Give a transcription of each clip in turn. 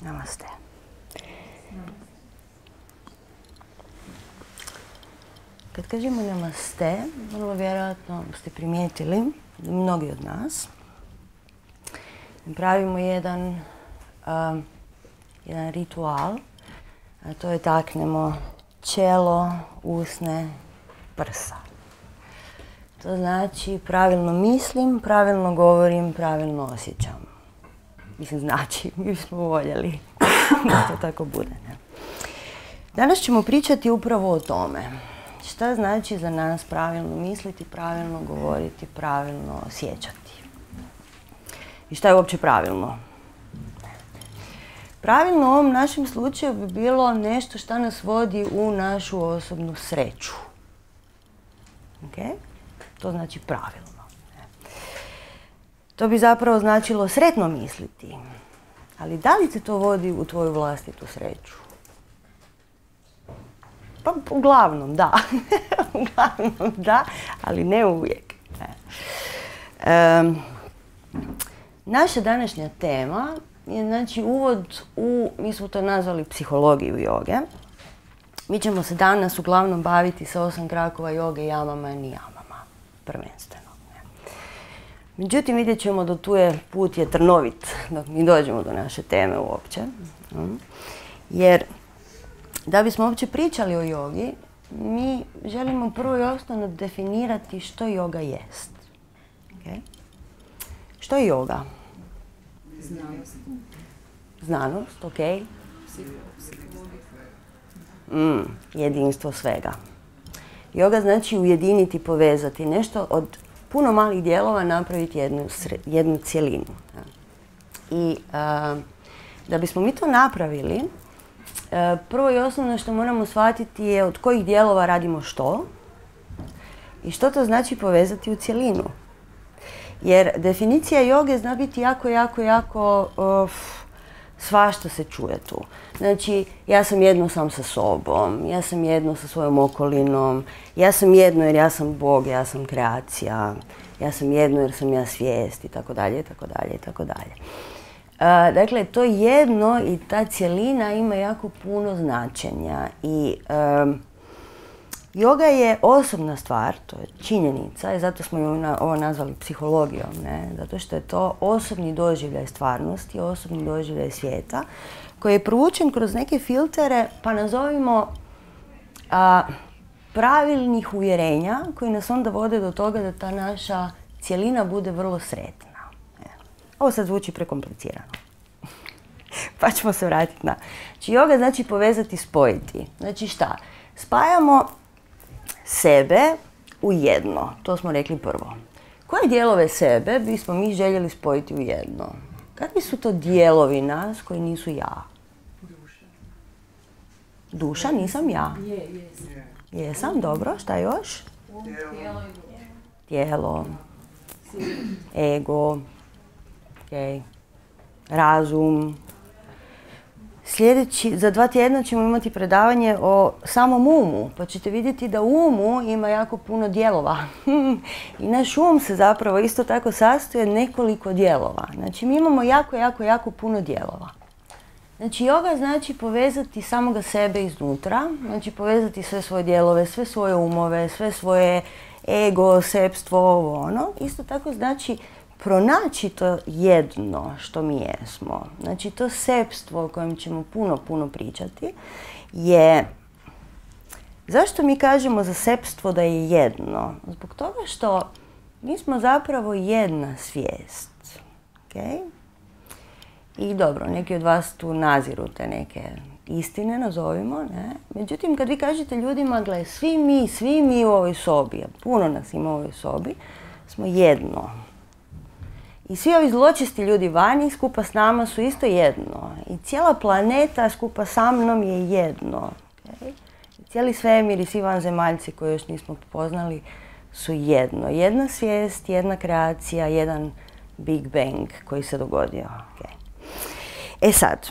Namaste. Kad kažemo namaste, vrlo vjerojatno ste primijetili, mnogi od nas, pravimo jedan, jedan ritual, a to je taknemo čelo, usne, prsa. To znači pravilno mislim, pravilno govorim, pravilno osjećam. Mislim, znači, mi bismo voljeli da to tako bude. Ne? Danas ćemo pričati upravo o tome. Šta znači za nas pravilno misliti, pravilno govoriti, pravilno osjećati. I šta je uopće pravilno? Pravilno u ovom našem slučaju bi bilo nešto što nas vodi u našu osobnu sreću. Okay? To znači pravilno. To bi zapravo značilo sretno misliti. Ali da li te to vodi u tvoju vlastitu sreću? Pa uglavnom da. uglavnom da, ali ne uvijek. naša današnja tema je znači uvod u, mi smo to nazvali psihologiju joge. Mi ćemo se danas uglavnom baviti sa osam krakova joge, jamama i nijamama, prvenstveno. Međutim, vidjet ćemo da tu je put je trnovit dok mi dođemo do naše teme uopće. Jer da bismo uopće pričali o jogi, mi želimo prvo i osnovno definirati što yoga jest. Okay? Što je yoga? Znanost. Znanost, ok. Mm, jedinstvo svega. Yoga znači ujediniti, povezati nešto od puno malih dijelova napraviti jednu, jednu cjelinu. I da bismo mi to napravili, prvo i osnovno što moramo shvatiti je od kojih dijelova radimo što i što to znači povezati u cjelinu. Jer definicija joge zna biti jako, jako, jako svašta se čuje tu. Znači, ja sam jedno sam sa sobom, ja sam jedno sa svojom okolinom, ja sam jedno jer ja sam Bog, ja sam kreacija, ja sam jedno jer sam ja svijest i tako dalje, i tako dalje, i tako dalje. Dakle, to jedno i ta cjelina ima jako puno značenja i Yoga je osobna stvar, to je činjenica i zato smo ju ovo nazvali psihologijom, ne? zato što je to osobni doživljaj stvarnosti, osobni doživljaj svijeta koji je proučen kroz neke filtere, pa nazovimo a, pravilnih uvjerenja koji nas onda vode do toga da ta naša cjelina bude vrlo sretna. Ovo sad zvuči prekomplicirano. pa ćemo se vratiti na... Znači, yoga znači povezati, spojiti. Znači šta? Spajamo sebe u jedno. To smo rekli prvo. Koje dijelove sebe bismo mi željeli spojiti u jedno? Kakvi su to dijelovi nas koji nisu ja? Duša. Duša nisam ja? Je, jesam. Dobro. Šta još? Tijelo. Tijelo. Ego. Okay. Razum. Sljedeći, za dva tjedna ćemo imati predavanje o samom umu, pa ćete vidjeti da u umu ima jako puno dijelova. I naš um se zapravo isto tako sastoji od nekoliko dijelova. Znači mi imamo jako, jako, jako puno dijelova. Znači yoga znači povezati samoga sebe iznutra, znači povezati sve svoje dijelove, sve svoje umove, sve svoje ego, sepstvo, ovo ono. Isto tako znači pronaći to jedno što mi jesmo, znači to sepstvo o kojem ćemo puno, puno pričati, je zašto mi kažemo za sepstvo da je jedno? Zbog toga što mi smo zapravo jedna svijest. Okay? I dobro, neki od vas tu naziru te neke istine, nazovimo, ne? Međutim, kad vi kažete ljudima, gle, svi mi, svi mi u ovoj sobi, puno nas ima u ovoj sobi, smo jedno. I svi ovi zločisti ljudi vani skupa s nama su isto jedno. I cijela planeta skupa sa mnom je jedno. I cijeli svemir i svi vanzemaljci koje još nismo poznali su jedno. Jedna svijest, jedna kreacija, jedan Big Bang koji se dogodio. E sad,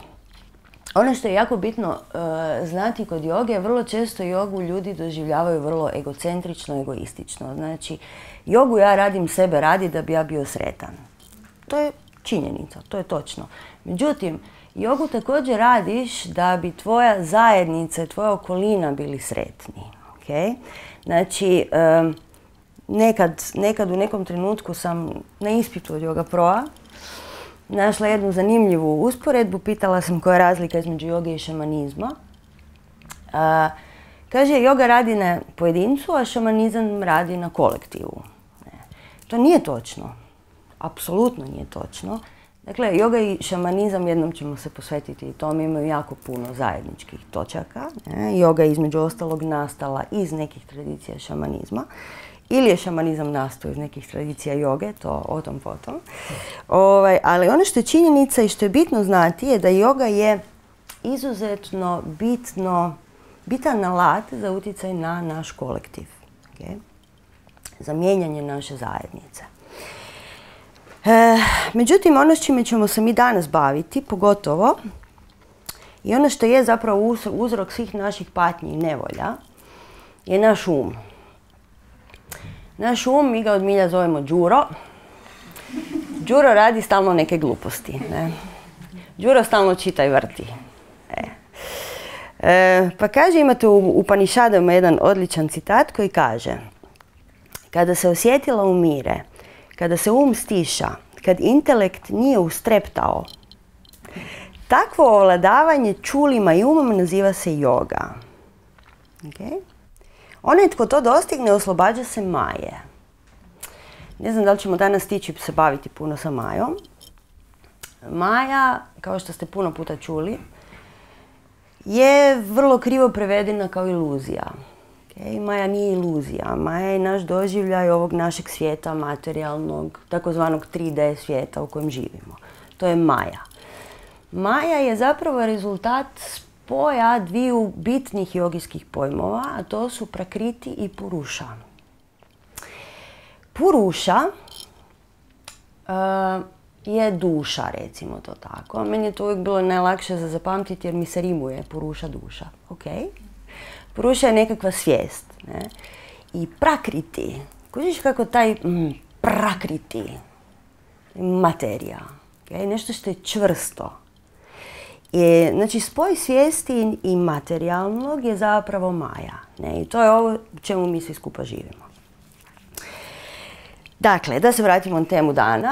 ono što je jako bitno uh, znati kod joge, vrlo često jogu ljudi doživljavaju vrlo egocentrično, egoistično. Znači, jogu ja radim sebe radi da bi ja bio sretan. To je činjenica, to je točno. Međutim, Jogu također radiš da bi tvoja zajednica i tvoja okolina bili sretni. ok? Znači, em, nekad, nekad u nekom trenutku sam na ispitu od Yoga Proa našla jednu zanimljivu usporedbu, pitala sam koja je razlika između joge i šamanizma. A, kaže, joga radi na pojedincu, a šamanizam radi na kolektivu. To nije točno. Apsolutno nije točno. Dakle, joga i šamanizam, jednom ćemo se posvetiti i tome, imaju jako puno zajedničkih točaka. Joga je između ostalog nastala iz nekih tradicija šamanizma. Ili je šamanizam nastao iz nekih tradicija joge, to o tom potom. Ovaj, ali ono što je činjenica i što je bitno znati je da joga je izuzetno bitno, bitan alat za utjecaj na naš kolektiv. ok? Za mijenjanje naše zajednice. E, međutim, ono s čime ćemo se mi danas baviti, pogotovo, i ono što je zapravo uz- uzrok svih naših patnji i nevolja, je naš um. Naš um, mi ga od milja zovemo Đuro. Đuro radi stalno neke gluposti. Ne? Đuro stalno čita i vrti. E. E, pa kaže, imate u Upanishadama jedan odličan citat koji kaže Kada se osjetila umire, kada se um stiša, kad intelekt nije ustreptao, takvo ovladavanje čulima i umom naziva se yoga. Okay? Onaj tko to dostigne oslobađa se maje. Ne znam da li ćemo danas stići se baviti puno sa majom. Maja, kao što ste puno puta čuli, je vrlo krivo prevedena kao iluzija. Okay? Maja nije iluzija. Maja je naš doživljaj ovog našeg svijeta, materijalnog, takozvanog 3D svijeta u kojem živimo. To je Maja. Maja je zapravo rezultat spoja dviju bitnih jogijskih pojmova, a to su prakriti i puruša. Puruša eh, je duša, recimo to tako. Meni je to uvijek bilo najlakše za zapamtiti jer mi se rimuje puruša duša. ok? Puruša je nekakva svijest. Ne? I prakriti, kužiš kako taj mm, prakriti, materija, ok? nešto što je čvrsto, je, znači, spoj svijesti i materijalnog je zapravo maja. Ne? I to je ovo čemu mi svi skupa živimo. Dakle, da se vratimo na temu dana.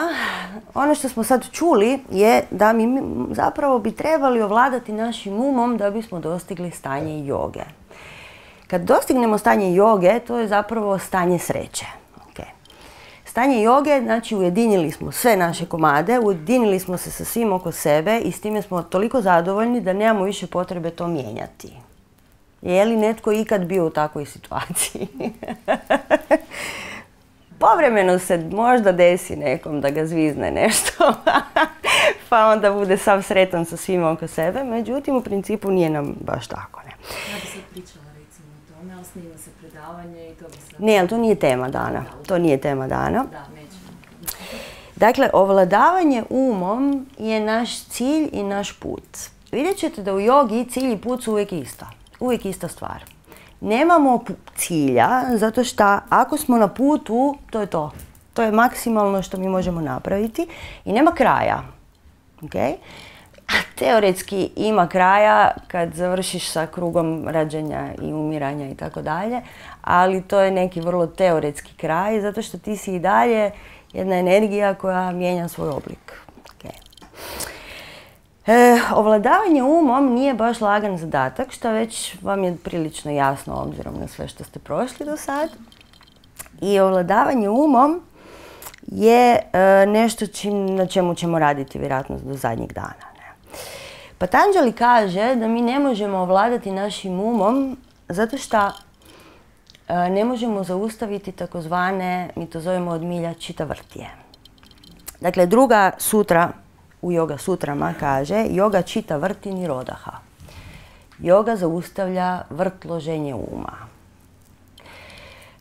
Ono što smo sad čuli je da mi zapravo bi trebali ovladati našim umom da bismo dostigli stanje joge. Kad dostignemo stanje joge, to je zapravo stanje sreće. Stanje joge, znači ujedinili smo sve naše komade, ujedinili smo se sa svim oko sebe i s time smo toliko zadovoljni da nemamo više potrebe to mijenjati. Je li netko ikad bio u takvoj situaciji? Povremeno se možda desi nekom da ga zvizne nešto, pa onda bude sav sretan sa svima oko sebe, međutim u principu nije nam baš tako. Ne? Ja bi sad pričala snima se predavanje i to bi sad... Ne, ali to nije tema dana. To nije tema dana. Da, nećemo. Dakle, ovladavanje umom je naš cilj i naš put. Vidjet ćete da u jogi cilj i put su uvijek ista. Uvijek ista stvar. Nemamo cilja, zato što ako smo na putu, to je to. To je maksimalno što mi možemo napraviti i nema kraja. ok? Teoretski ima kraja kad završiš sa krugom rađanja i umiranja i tako dalje, ali to je neki vrlo teoretski kraj zato što ti si i dalje jedna energija koja mijenja svoj oblik. Ok. E, ovladavanje umom nije baš lagan zadatak, što već vam je prilično jasno obzirom na sve što ste prošli do sad. I ovladavanje umom je e, nešto čim- na čemu ćemo raditi vjerojatno do zadnjeg dana. Patanđali kaže da mi ne možemo ovladati našim umom zato što e, ne možemo zaustaviti takozvane, mi to zovemo od milja čitavrtije. Dakle, druga sutra u Yoga sutrama kaže Yoga čita vrti ni rodaha. Yoga zaustavlja vrtloženje uma.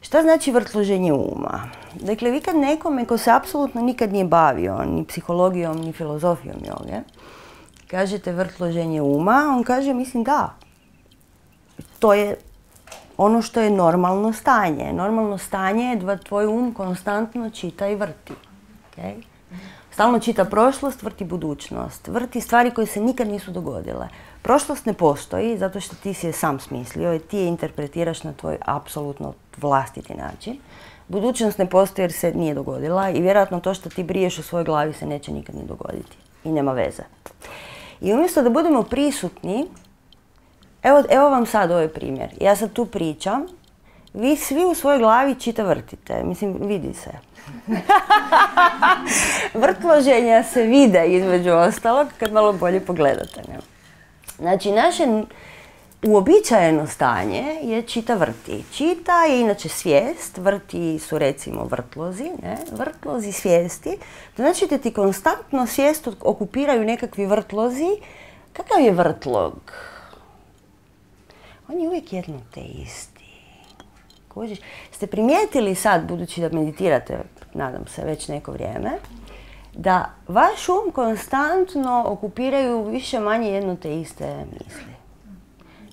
Šta znači vrtloženje uma? Dakle, vi kad nekome ko se apsolutno nikad nije bavio ni psihologijom, ni filozofijom joge, kažete vrtloženje uma, on kaže, mislim da, to je ono što je normalno stanje. Normalno stanje je da tvoj um konstantno čita i vrti. ok? Stalno čita prošlost, vrti budućnost, vrti stvari koje se nikad nisu dogodile. Prošlost ne postoji zato što ti si je sam smislio i ti je interpretiraš na tvoj apsolutno vlastiti način. Budućnost ne postoji jer se nije dogodila i vjerojatno to što ti briješ u svojoj glavi se neće nikad ni dogoditi. I nema veze. I umjesto da budemo prisutni, evo, evo vam sad ovaj primjer. Ja sad tu pričam, vi svi u svojoj glavi čita vrtite. Mislim, vidi se. Vrtloženja se vide između ostalog kad malo bolje pogledate. Znači, naše uobičajeno stanje je čita vrti. Čita je inače svijest, vrti su recimo vrtlozi, ne? vrtlozi svijesti. Znači da ti konstantno svijest okupiraju nekakvi vrtlozi. Kakav je vrtlog? On je uvijek jedno te isti. Ste primijetili sad, budući da meditirate, nadam se, već neko vrijeme, da vaš um konstantno okupiraju više manje jedno te iste misli.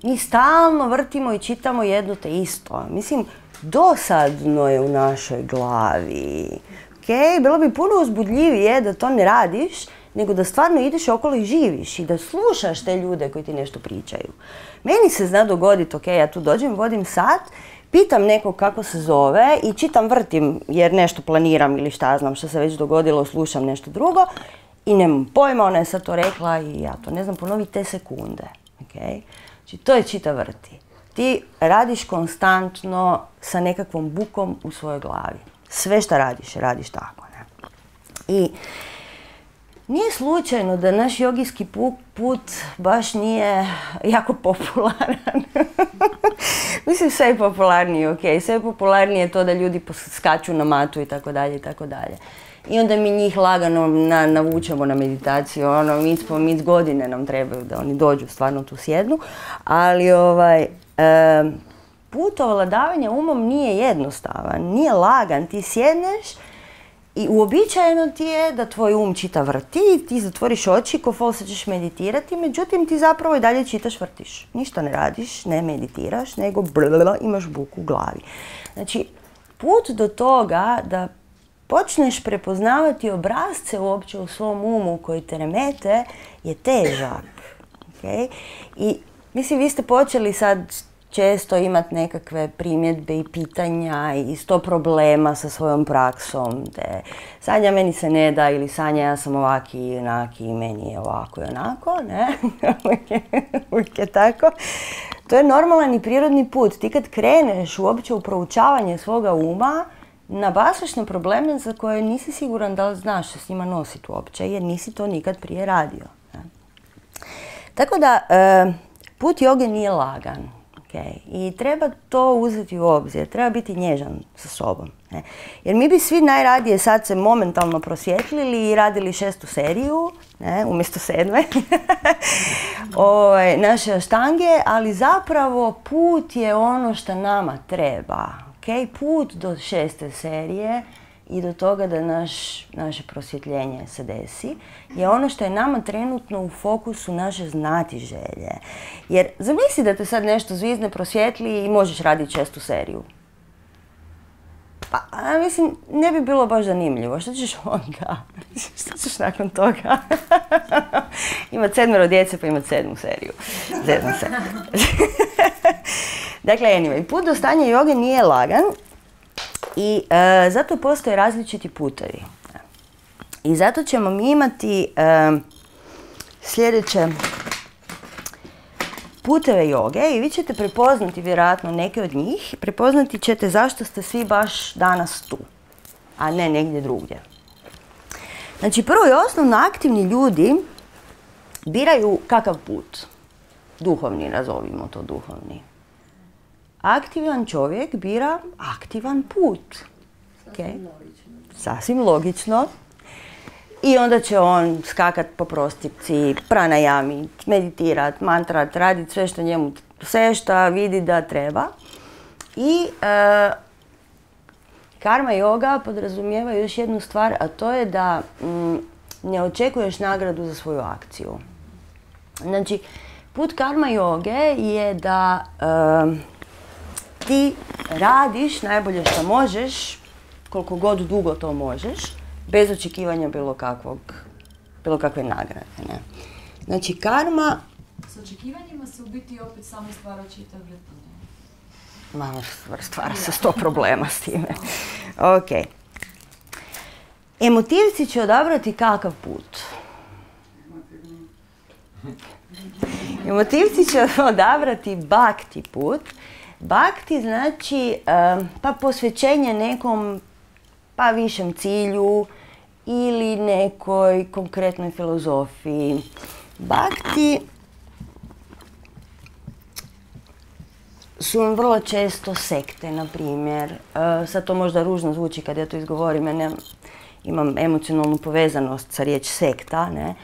Mi stalno vrtimo i čitamo jedno te isto. Mislim, dosadno je u našoj glavi. Okay? Bilo bi puno uzbudljivije da to ne radiš, nego da stvarno ideš okolo i živiš i da slušaš te ljude koji ti nešto pričaju. Meni se zna dogoditi, ok, ja tu dođem, vodim sat pitam nekog kako se zove i čitam vrtim jer nešto planiram ili šta znam što se već dogodilo, slušam nešto drugo i nemam pojma, ona je sad to rekla i ja to ne znam ponovi te sekunde. Okay? Znači to je čita vrti. Ti radiš konstantno sa nekakvom bukom u svojoj glavi. Sve što radiš, radiš tako. Ne? I nije slučajno da naš jogijski put baš nije jako popularan. Mislim sve je popularnije, ok. Sve je popularnije to da ljudi skaču na matu i tako dalje i tako dalje. I onda mi njih lagano na, navučemo na meditaciju, ono, mi smo, mi godine nam trebaju da oni dođu, stvarno tu sjednu. Ali ovaj, put ovladavanja umom nije jednostavan, nije lagan. Ti sjedneš, i uobičajeno ti je da tvoj um čita vrti, ti zatvoriš oči, ko fol se ćeš meditirati, međutim ti zapravo i dalje čitaš vrtiš. Ništa ne radiš, ne meditiraš, nego blala, imaš buku u glavi. Znači, put do toga da počneš prepoznavati obrazce uopće u svom umu koji te remete je težak. Okay? I mislim, vi ste počeli sad često imati nekakve primjedbe i pitanja i sto problema sa svojom praksom. Te Sanja meni se ne da ili Sanja ja sam ovaki i onaki i meni je ovako i onako, ne? Uvijek je tako. To je normalan i prirodni put. Ti kad kreneš uopće u proučavanje svoga uma, na probleme za koje nisi siguran da li znaš se s njima nositi uopće, jer nisi to nikad prije radio. Tako da, e, put joge nije lagan. I treba to uzeti u obzir, treba biti nježan sa sobom. Ne? Jer mi bi svi najradije sad se momentalno prosvjetlili i radili šestu seriju, ne? umjesto sedme, ovaj, naše štange, ali zapravo put je ono što nama treba. Put do šeste serije i do toga da naš, naše prosvjetljenje se desi je ono što je nama trenutno u fokusu naše znati želje. Jer zamisli da te sad nešto zvizne, prosvjetli i možeš raditi čestu seriju. Pa, a, mislim, ne bi bilo baš zanimljivo. Što ćeš onda? Što ćeš nakon toga? imat sedmero djece pa imat sedmu seriju. Zezam se. dakle, anyway, put do stanja joge nije lagan i e, zato postoje različiti putevi. I zato ćemo mi imati e, sljedeće puteve joge i vi ćete prepoznati vjerojatno neke od njih. Prepoznati ćete zašto ste svi baš danas tu, a ne negdje drugdje. Znači prvo i osnovno aktivni ljudi biraju kakav put. Duhovni, nazovimo to duhovni aktivan čovjek bira aktivan put. Sasvim logično. Sasvim logično. I onda će on skakat po prostipci, pranajami, meditirat, mantrat, radit sve što njemu, sve što vidi da treba. I e, karma yoga podrazumijeva još jednu stvar, a to je da mm, ne očekuješ nagradu za svoju akciju. Znači, put karma joge je da e, ti radiš najbolje što možeš, koliko god dugo to možeš, bez očekivanja bilo kakvog, bilo kakve nagrade. Ne? Znači karma, S očekivanjima se u biti opet samo stvara čitav malo stvara se sto problema s time. Ok. Emotivci će odabrati kakav put? Emotivci će odabrati bakti put. Bakti znači em, pa posvećenje nekom pa višem cilju ili nekoj konkretnoj filozofiji. Bakti su vam vrlo često sekte, na primjer. E, sad to možda ružno zvuči kad ja to izgovorim, ja imam emocionalnu povezanost sa riječ sekta, ne?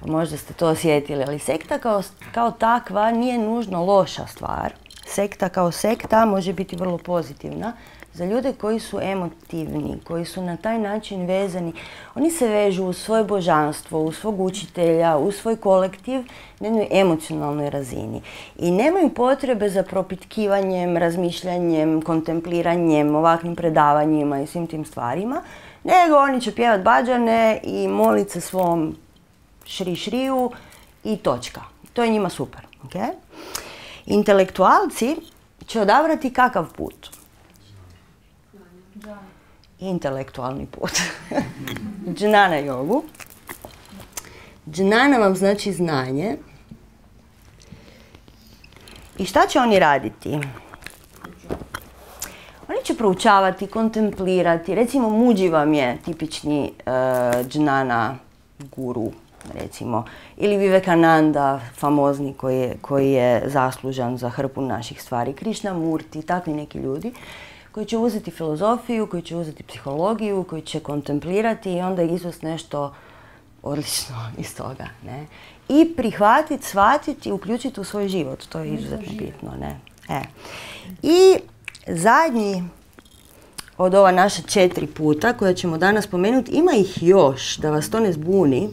Pa možda ste to osjetili, ali sekta kao, kao takva nije nužno loša stvar. Sekta kao sekta može biti vrlo pozitivna za ljude koji su emotivni, koji su na taj način vezani. Oni se vežu u svoje božanstvo, u svog učitelja, u svoj kolektiv na jednoj emocionalnoj razini. I nemaju potrebe za propitkivanjem, razmišljanjem, kontempliranjem, ovakvim predavanjima i svim tim stvarima, nego oni će pjevat bađane i molit se svom šri šriju i točka. To je njima super. ok? Intelektualci će odabrati kakav put? Intelektualni put. Džnana jogu. Džnana vam znači znanje. I šta će oni raditi? Oni će proučavati, kontemplirati. Recimo, Muđi vam je tipični uh, džnana guru, recimo. Ili Vivekananda, famozni koji je, koji je zaslužan za hrpu naših stvari. Krišna Murti, takvi neki ljudi koji će uzeti filozofiju, koji će uzeti psihologiju, koji će kontemplirati i onda izvesti nešto odlično iz toga. Ne? I prihvatiti, shvatiti i uključiti u svoj život. To je izuzetno bitno. Ne? E. I zadnji od ova naša četiri puta koja ćemo danas spomenuti, ima ih još, da vas to ne zbuni.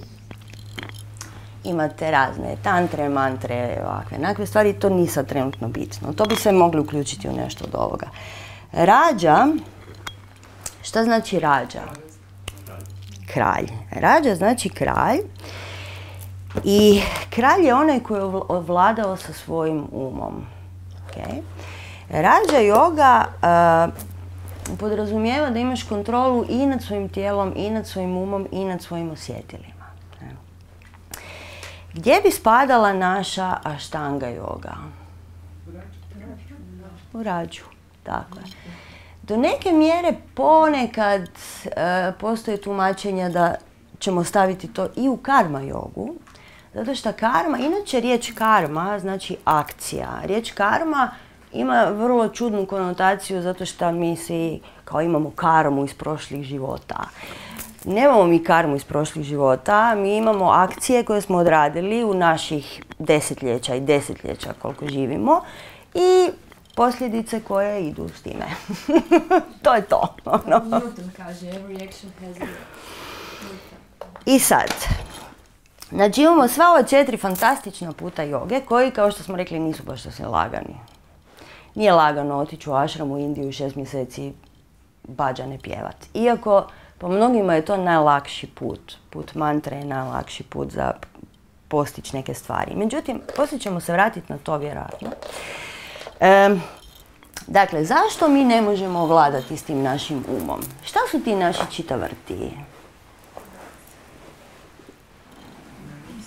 Imate razne tantre, mantre, ovakve, nakve stvari, to nije sad trenutno bitno. To bi se mogli uključiti u nešto od ovoga. Rađa, šta znači rađa? Kralj. Rađa znači kralj i kralj je onaj koji je ovl- ovladao sa svojim umom. Rađa yoga a, podrazumijeva da imaš kontrolu i nad svojim tijelom, i nad svojim umom, i nad svojim osjetilima. Gdje bi spadala naša aštanga yoga? U rađu, tako je. Do neke mjere ponekad e, postoje tumačenja da ćemo staviti to i u karma jogu, zato što karma, inače riječ karma znači akcija. Riječ karma ima vrlo čudnu konotaciju zato što mi svi kao imamo karmu iz prošlih života. Nemamo mi karmu iz prošlih života, mi imamo akcije koje smo odradili u naših desetljeća i desetljeća koliko živimo i posljedice koje idu s time. to je to. ono. Newton kaže, every action has a I sad, znači imamo sva ova četiri fantastična puta joge koji, kao što smo rekli, nisu baš sasvim lagani. Nije lagano otići u ašram u Indiju šest mjeseci bađane pjevat. Iako po mnogima je to najlakši put. Put mantre je najlakši put za postići neke stvari. Međutim, poslije ćemo se vratiti na to vjerojatno. Em, dakle, zašto mi ne možemo vladati s tim našim umom? Šta su ti naši čitavrti?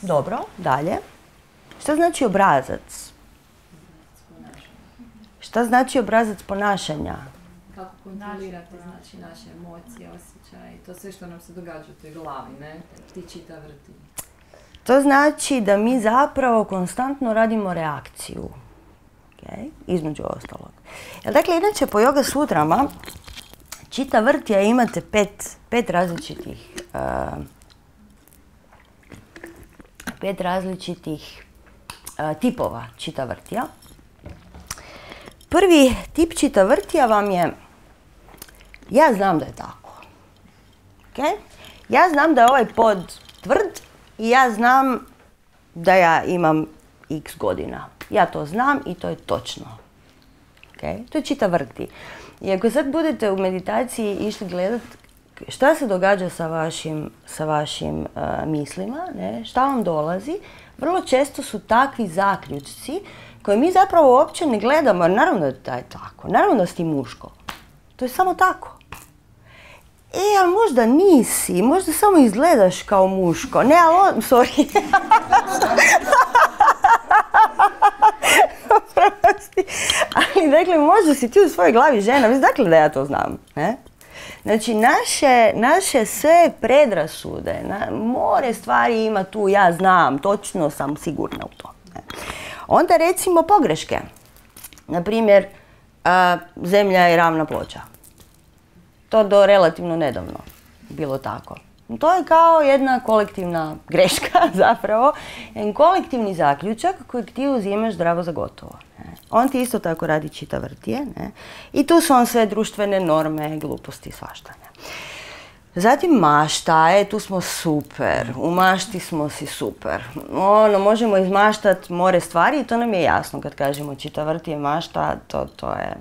Dobro, dalje. Šta znači obrazac? Šta znači obrazac ponašanja? Kako kontrolirate znači naše emocije, osjećaje, to sve što nam se događa u toj glavi, ne? Ti čita vrti. To znači da mi zapravo konstantno radimo reakciju. Okay? Između ostalog. Dakle, inače po yoga sutrama čita vrtija imate pet, pet različitih uh, pet različitih uh, tipova čita vrtija. Prvi tip čita vrtija vam je ja znam da je tako. Ja znam da je ovaj pod tvrd i ja znam da ja imam x godina. Ja to znam i to je točno. To je čita vrti. I ako sad budete u meditaciji išli gledat šta se događa sa vašim, sa vašim uh, mislima, ne? šta vam dolazi, vrlo često su takvi zaključci koje mi zapravo uopće ne gledamo, naravno da je tako, naravno da si muško. To je samo tako. E, ali možda nisi, možda samo izgledaš kao muško. Ne, ali sorry. ali dakle, možda si ti u svojoj glavi žena, mislim, dakle da ja to znam, ne? Znači, naše, naše sve predrasude, na, more stvari ima tu, ja znam, točno sam sigurna u to. Ne? Onda recimo pogreške. Naprimjer, a, zemlja je ravna ploča. To do relativno nedavno bilo tako. To je kao jedna kolektivna greška zapravo, jedan kolektivni zaključak kojeg ti uzimaš zdravo za gotovo. On ti isto tako radi čita vrtije ne. i tu su on sve društvene norme, gluposti i svašta. Ne. Zatim mašta, e tu smo super, u mašti smo si super. Ono, možemo izmaštat more stvari i to nam je jasno kad kažemo čita vrtije mašta, to, to je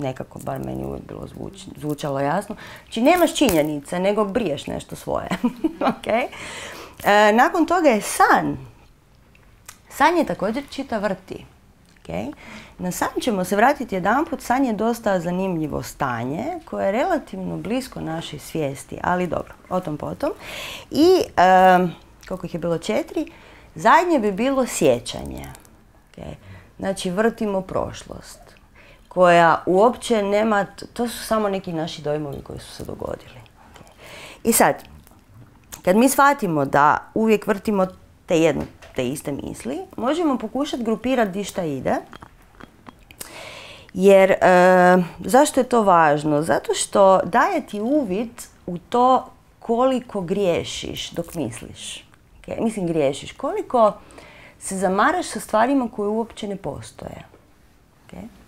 nekako, bar meni uvijek bilo zvuč, zvučalo jasno. Znači nemaš činjenice, nego briješ nešto svoje. okay? e, nakon toga je san. San je također čita vrti. Okay? Na san ćemo se vratiti jedan put. San je dosta zanimljivo stanje koje je relativno blisko našoj svijesti, ali dobro, o tom potom. I, e, koliko ih je bilo četiri, zadnje bi bilo sjećanje. Okay? Znači, vrtimo prošlost koja uopće nema, to su samo neki naši dojmovi koji su se dogodili. I sad, kad mi shvatimo da uvijek vrtimo te jedne, te iste misli, možemo pokušati grupirati di šta ide. Jer, e, zašto je to važno? Zato što daje ti uvid u to koliko griješiš dok misliš. Okay? Mislim, griješiš. Koliko se zamaraš sa stvarima koje uopće ne postoje. Okay?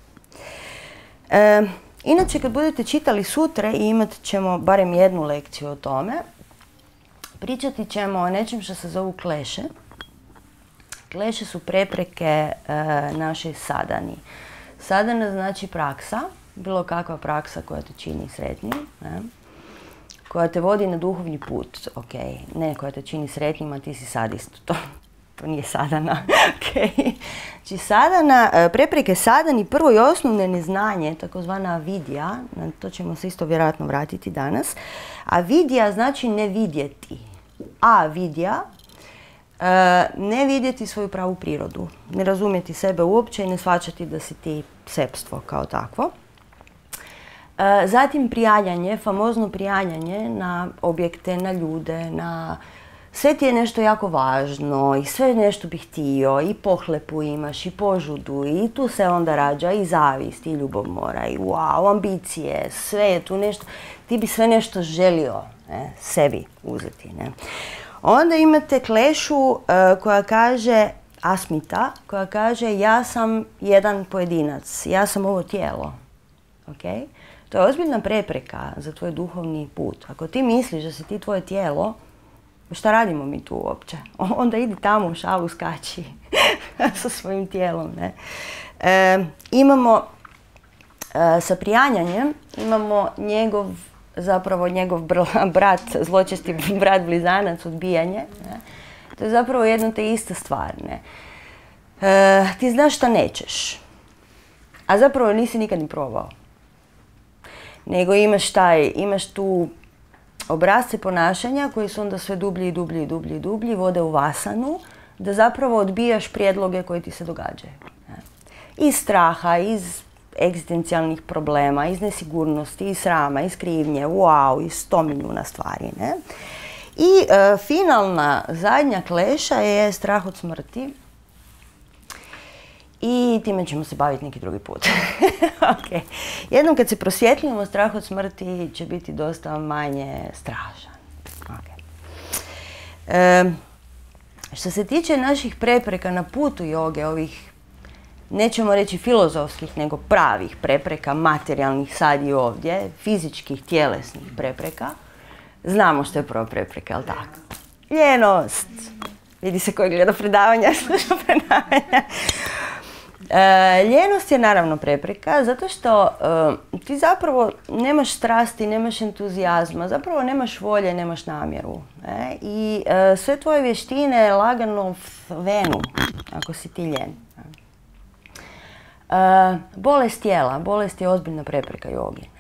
E, inače, kad budete čitali sutra i imat ćemo barem jednu lekciju o tome, pričati ćemo o nečem što se zovu kleše. Kleše su prepreke e, naše sadani. Sadana znači praksa, bilo kakva praksa koja te čini sretnim, koja te vodi na duhovni put, ok, ne koja te čini sretnim, a ti si sadist, to, to nije sadana. okay. Znači sadana, e, prepreke sadani prvo i osnovno neznanje, takozvana avidija, na to ćemo se isto vjerojatno vratiti danas. Avidija znači ne vidjeti. A vidja, e, ne vidjeti svoju pravu prirodu, ne razumjeti sebe uopće i ne shvaćati da si ti sepstvo kao takvo. E, zatim prijanjanje, famozno prijanjanje na objekte, na ljude, na sve ti je nešto jako važno i sve nešto bih htio i pohlepu imaš i požudu i tu se onda rađa i zavist i ljubomora i wow, ambicije, sve je tu nešto, ti bi sve nešto želio ne, sebi uzeti. Ne. Onda imate klešu uh, koja kaže, Asmita, koja kaže ja sam jedan pojedinac, ja sam ovo tijelo. Okay? To je ozbiljna prepreka za tvoj duhovni put. Ako ti misliš da si ti tvoje tijelo, šta radimo mi tu uopće? Onda idi tamo u šalu skači sa svojim tijelom. Ne? E, imamo e, sa prijanjanjem, imamo njegov, zapravo njegov brat, zločesti brat blizanac, odbijanje. Ne? To je zapravo jedno te ista stvar. Ne? E, ti znaš šta nećeš, a zapravo nisi nikad ni probao. Nego imaš taj, imaš tu obrazce ponašanja koji su onda sve dublji i dublji i dublji i dublji, vode u vasanu, da zapravo odbijaš prijedloge koji ti se događaju. Iz straha, iz egzistencijalnih problema, iz nesigurnosti, iz srama, iz krivnje, wow, iz sto milijuna stvari. Ne? I e, finalna, zadnja kleša je strah od smrti. I time ćemo se baviti neki drugi put. okay. Jednom kad se prosvjetljujemo, strah od smrti će biti dosta manje strašan. Okay. E, što se tiče naših prepreka na putu joge, ovih nećemo reći filozofskih, nego pravih prepreka, materijalnih sad i ovdje, fizičkih, tjelesnih prepreka, znamo što je prva prepreka, ali tako? Ljenost. Vidi se koji gleda predavanja, sluša predavanja. E, ljenost je naravno prepreka zato što e, ti zapravo nemaš strasti, nemaš entuzijazma, zapravo nemaš volje, nemaš namjeru. E, I sve tvoje vještine lagano venu ako si ti ljen. bolest tijela, bolest je ozbiljna prepreka jogi.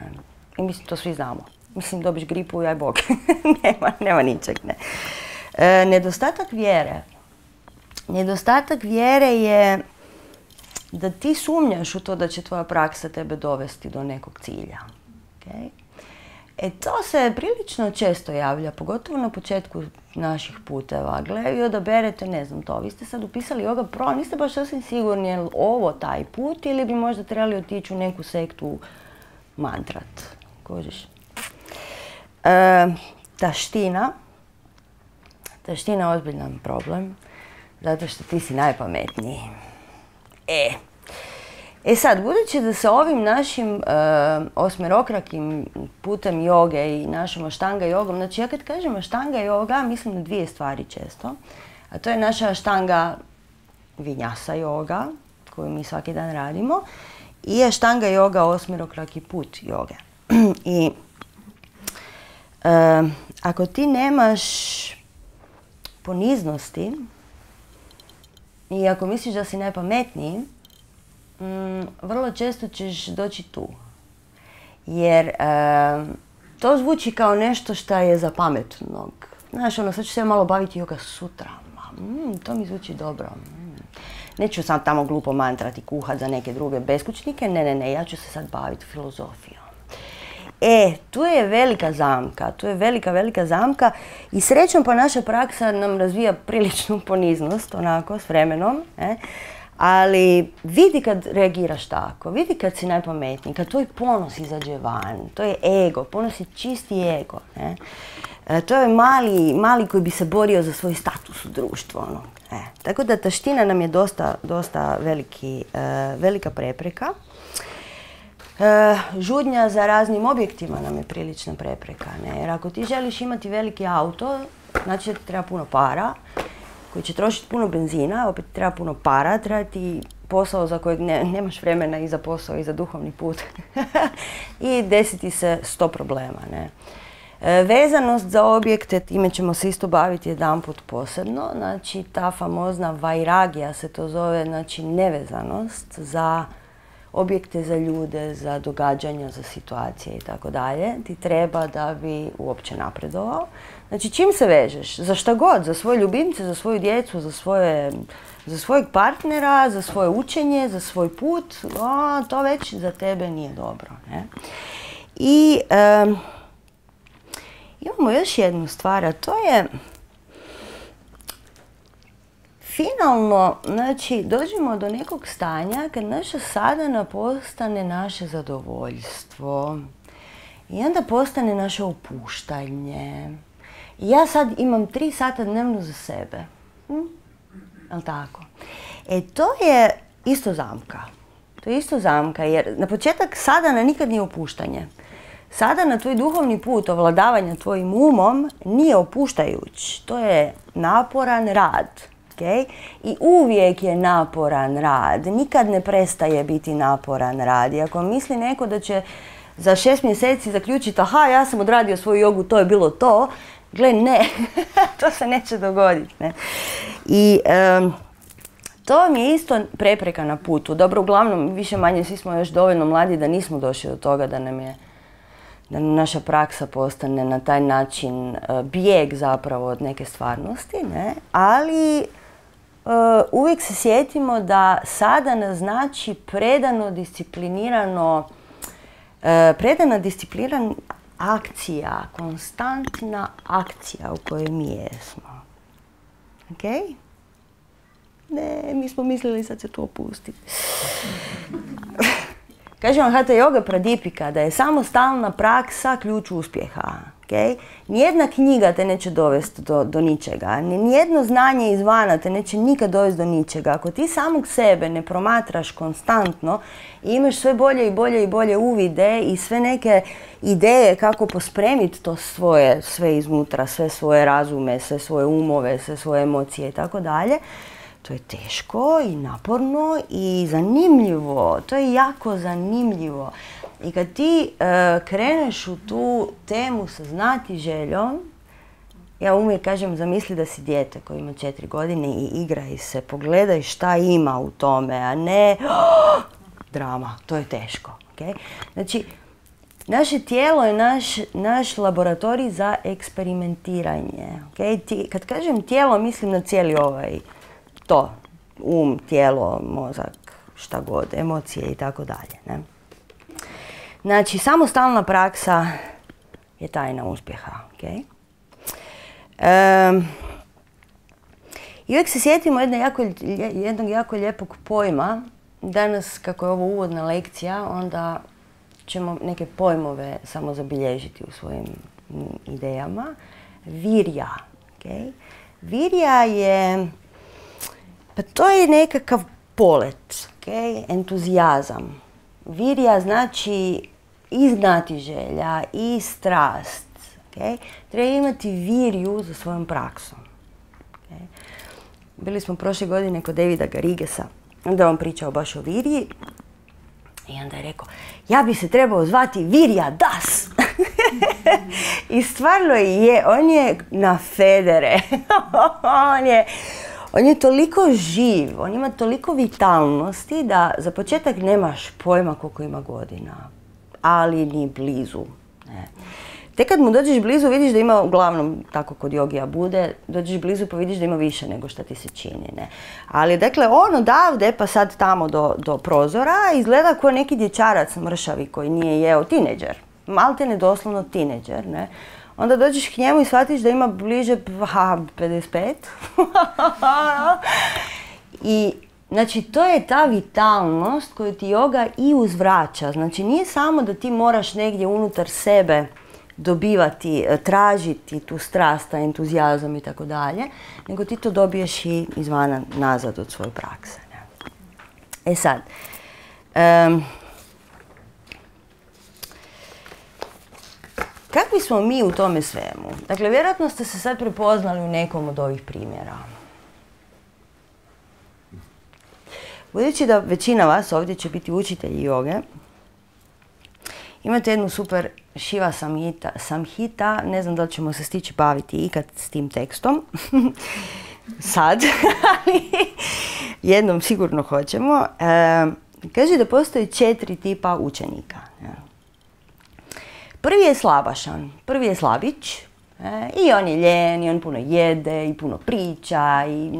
I mislim, to svi znamo. Mislim, dobiš gripu, jaj bog. nema, nema ničeg, ne. nedostatak vjere. Nedostatak vjere je da ti sumnjaš u to da će tvoja praksa tebe dovesti do nekog cilja. Okay? E to se prilično često javlja, pogotovo na početku naših puteva. Gle, vi odaberete, ne znam to, vi ste sad upisali yoga pro, niste baš sasvim sigurni je li ovo taj put ili bi možda trebali otići u neku sektu mantrat. Kožiš? E, taština. Taština je ozbiljan problem, zato što ti si najpametniji. E, E sad, budući da se ovim našim uh, osmerokrakim putem joge i našom aštanga jogom, znači ja kad kažem aštanga joga, mislim na dvije stvari često. A to je naša aštanga vinjasa joga, koju mi svaki dan radimo, i aštanga joga osmerokraki put joge. I uh, ako ti nemaš poniznosti i ako misliš da si najpametniji, mm, vrlo često ćeš doći tu. Jer to zvuči kao nešto što je za pametnog. Znaš, ono, sad ću se malo baviti yoga sutra. Mm, to mi zvuči dobro. Mm. Neću sam tamo glupo mantrati, kuhat za neke druge beskućnike. Ne, ne, ne, ja ću se sad baviti filozofijom. E, tu je velika zamka, tu je velika, velika zamka i srećom pa naša praksa nam razvija priličnu poniznost, onako, s vremenom. E. Ali vidi kad reagiraš tako, vidi kad si najpametniji, kad tvoj ponos izađe van, to je ego, ponos je čisti ego. Ne? E, to je mali, mali koji bi se borio za svoj status u društvu. Ono. E, tako da taština nam je dosta, dosta veliki, e, velika prepreka. E, žudnja za raznim objektima nam je prilična prepreka. Ne? Jer ako ti želiš imati veliki auto, znači da ti treba puno para koji će trošiti puno benzina, opet treba puno para, treba ti posao za kojeg nemaš vremena i za posao i za duhovni put. I desiti se sto problema. Ne? E, vezanost za objekte, time ćemo se isto baviti jedan put posebno. Znači, ta famozna vajragija se to zove, znači nevezanost za objekte za ljude, za događanja, za situacije i tako dalje, ti treba da bi uopće napredovao. Znači čim se vežeš, za šta god, za svoje ljubimce, za svoju djecu, za, svoje, za svojeg partnera, za svoje učenje, za svoj put, to već za tebe nije dobro. Ne? I imamo još jednu stvar, a to je finalno, znači, dođemo do nekog stanja kad naša sadana postane naše zadovoljstvo. I onda postane naše opuštanje. I ja sad imam tri sata dnevno za sebe. Hm? Jel tako? E to je isto zamka. To je isto zamka jer na početak sadana nikad nije opuštanje. Sada na tvoj duhovni put ovladavanja tvojim umom nije opuštajuć. To je naporan rad. I uvijek je naporan rad. Nikad ne prestaje biti naporan rad. I ako misli neko da će za šest mjeseci zaključiti aha, ja sam odradio svoju jogu, to je bilo to. Gle, ne, to se neće dogoditi. Ne? I to mi je isto prepreka na putu. Dobro, uglavnom, više manje svi smo još dovoljno mladi da nismo došli do toga da nam je da naša praksa postane na taj način uh, bijeg zapravo od neke stvarnosti, ne? ali uvijek se sjetimo da sadana znači predano, disciplinirano, uh, predana, discipliniran akcija, konstantna akcija u kojoj mi jesmo. Ok? Ne, mi smo mislili sad se to opustiti. Kaže vam Hatha Yoga Pradipika da je samostalna praksa ključ uspjeha. Okay? Nijedna knjiga te neće dovesti do, do ničega. Nijedno znanje izvana te neće nikad dovesti do ničega. Ako ti samog sebe ne promatraš konstantno i imaš sve bolje i bolje i bolje uvide i sve neke ideje kako pospremiti to svoje, sve iznutra, sve svoje razume, sve svoje umove, sve svoje emocije i tako dalje, To je teško i naporno i zanimljivo. To je jako zanimljivo. I kad ti e, kreneš u tu temu sa znati željom, ja uvijek kažem zamisli da si dijete koji ima četiri godine i igraj se, pogledaj šta ima u tome, a ne drama, to je teško. Okay? Znači, naše tijelo je naš, naš laboratorij za eksperimentiranje. Okay? kad kažem tijelo, mislim na cijeli ovaj, to, um, tijelo, mozak, šta god, emocije i tako dalje. Znači, samostalna praksa je tajna uspjeha. Okay? I uvijek se sjetimo jako, jednog jako lijepog pojma. Danas, kako je ovo uvodna lekcija, onda ćemo neke pojmove samo zabilježiti u svojim idejama. Virja. Okay? Virja je, pa to je nekakav polet, okay? entuzijazam. Virja znači i želja i strast. Okay? Treba imati virju za svojom praksom. Okay? Bili smo prošle godine kod Davida Garigesa. Onda on pričao baš o virji. I onda je rekao, ja bi se trebao zvati Virja Das. I stvarno je, on je na federe. on je, on je toliko živ, on ima toliko vitalnosti da za početak nemaš pojma koliko ima godina. Ali ni blizu. Ne. Tek kad mu dođeš blizu vidiš da ima, uglavnom tako kod jogija bude, dođeš blizu pa vidiš da ima više nego što ti se čini. Ne? Ali dakle on odavde pa sad tamo do, do prozora izgleda kao neki dječarac mršavi koji nije jeo tineđer. Malte ne doslovno tineđer. Ne? Onda dođeš k njemu i shvatiš da ima bliže ha, 55. I Znači, to je ta vitalnost koju ti joga i uzvraća. Znači, nije samo da ti moraš negdje unutar sebe dobivati, e, tražiti tu strast, entuzijazam i tako dalje, nego ti to dobiješ i izvana nazad od svoje prakse. E sad, kakvi smo mi u tome svemu? Dakle, vjerojatno ste se sad prepoznali u nekom od ovih primjera. Budući da većina vas ovdje će biti učitelji joge, Imate jednu super Shiva Samhita, Samhita, ne znam da li ćemo se stići baviti ikad s tim tekstom. Sad, ali jednom sigurno hoćemo. kaže da postoji četiri tipa učenika. Prvi je slabašan, prvi je slabić, e, i on je ljen, i on puno jede, i puno priča, i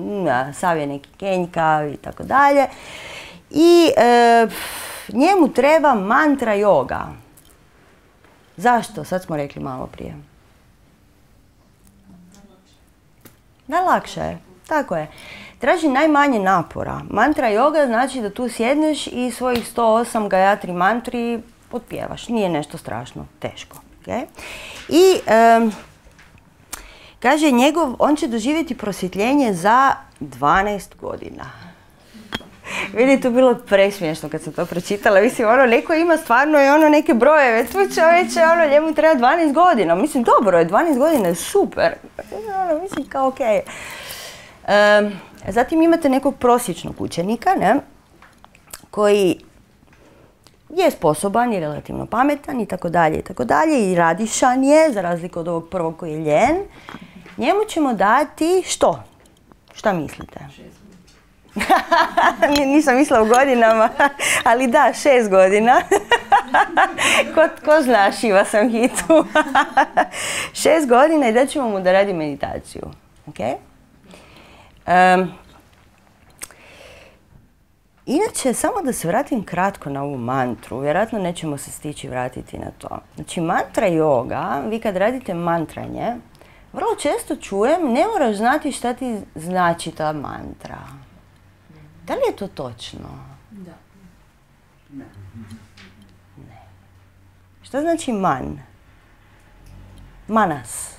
sav je neki kenjka i tako dalje. I e, njemu treba mantra yoga. Zašto? Sad smo rekli malo prije. Najlakše je. Tako je. Traži najmanje napora. Mantra yoga znači da tu sjedneš i svojih 108 gajatri mantri potpjevaš. Nije nešto strašno teško. I kaže njegov, on će doživjeti prosvjetljenje za 12 godina. Vidi, to bilo presmiješno kad sam to pročitala. Mislim, ono, neko ima stvarno i ono neke brojeve. Tu čovječe, ono, njemu treba 12 godina. Mislim, dobro je, 12 godina je super. Ono, mislim, kao okej. zatim imate nekog prosječnog učenika, ne? Koji je sposoban i relativno pametan i tako dalje i tako dalje i radišan je, za razliku od ovog prvog koji je ljen. Njemu ćemo dati što? Šta mislite? Nisam mislila u godinama, ali da, šest godina. ko, ko zna, šiva sam hitu. šest godina i da ćemo mu da radi meditaciju. Okay? inače, samo da se vratim kratko na ovu mantru, vjerojatno nećemo se stići vratiti na to. Znači, mantra yoga, vi kad radite mantranje, vrlo često čujem, ne moraš znati šta ti znači ta mantra. Da li je to točno? Da. Ne. ne. Šta znači man? Manas.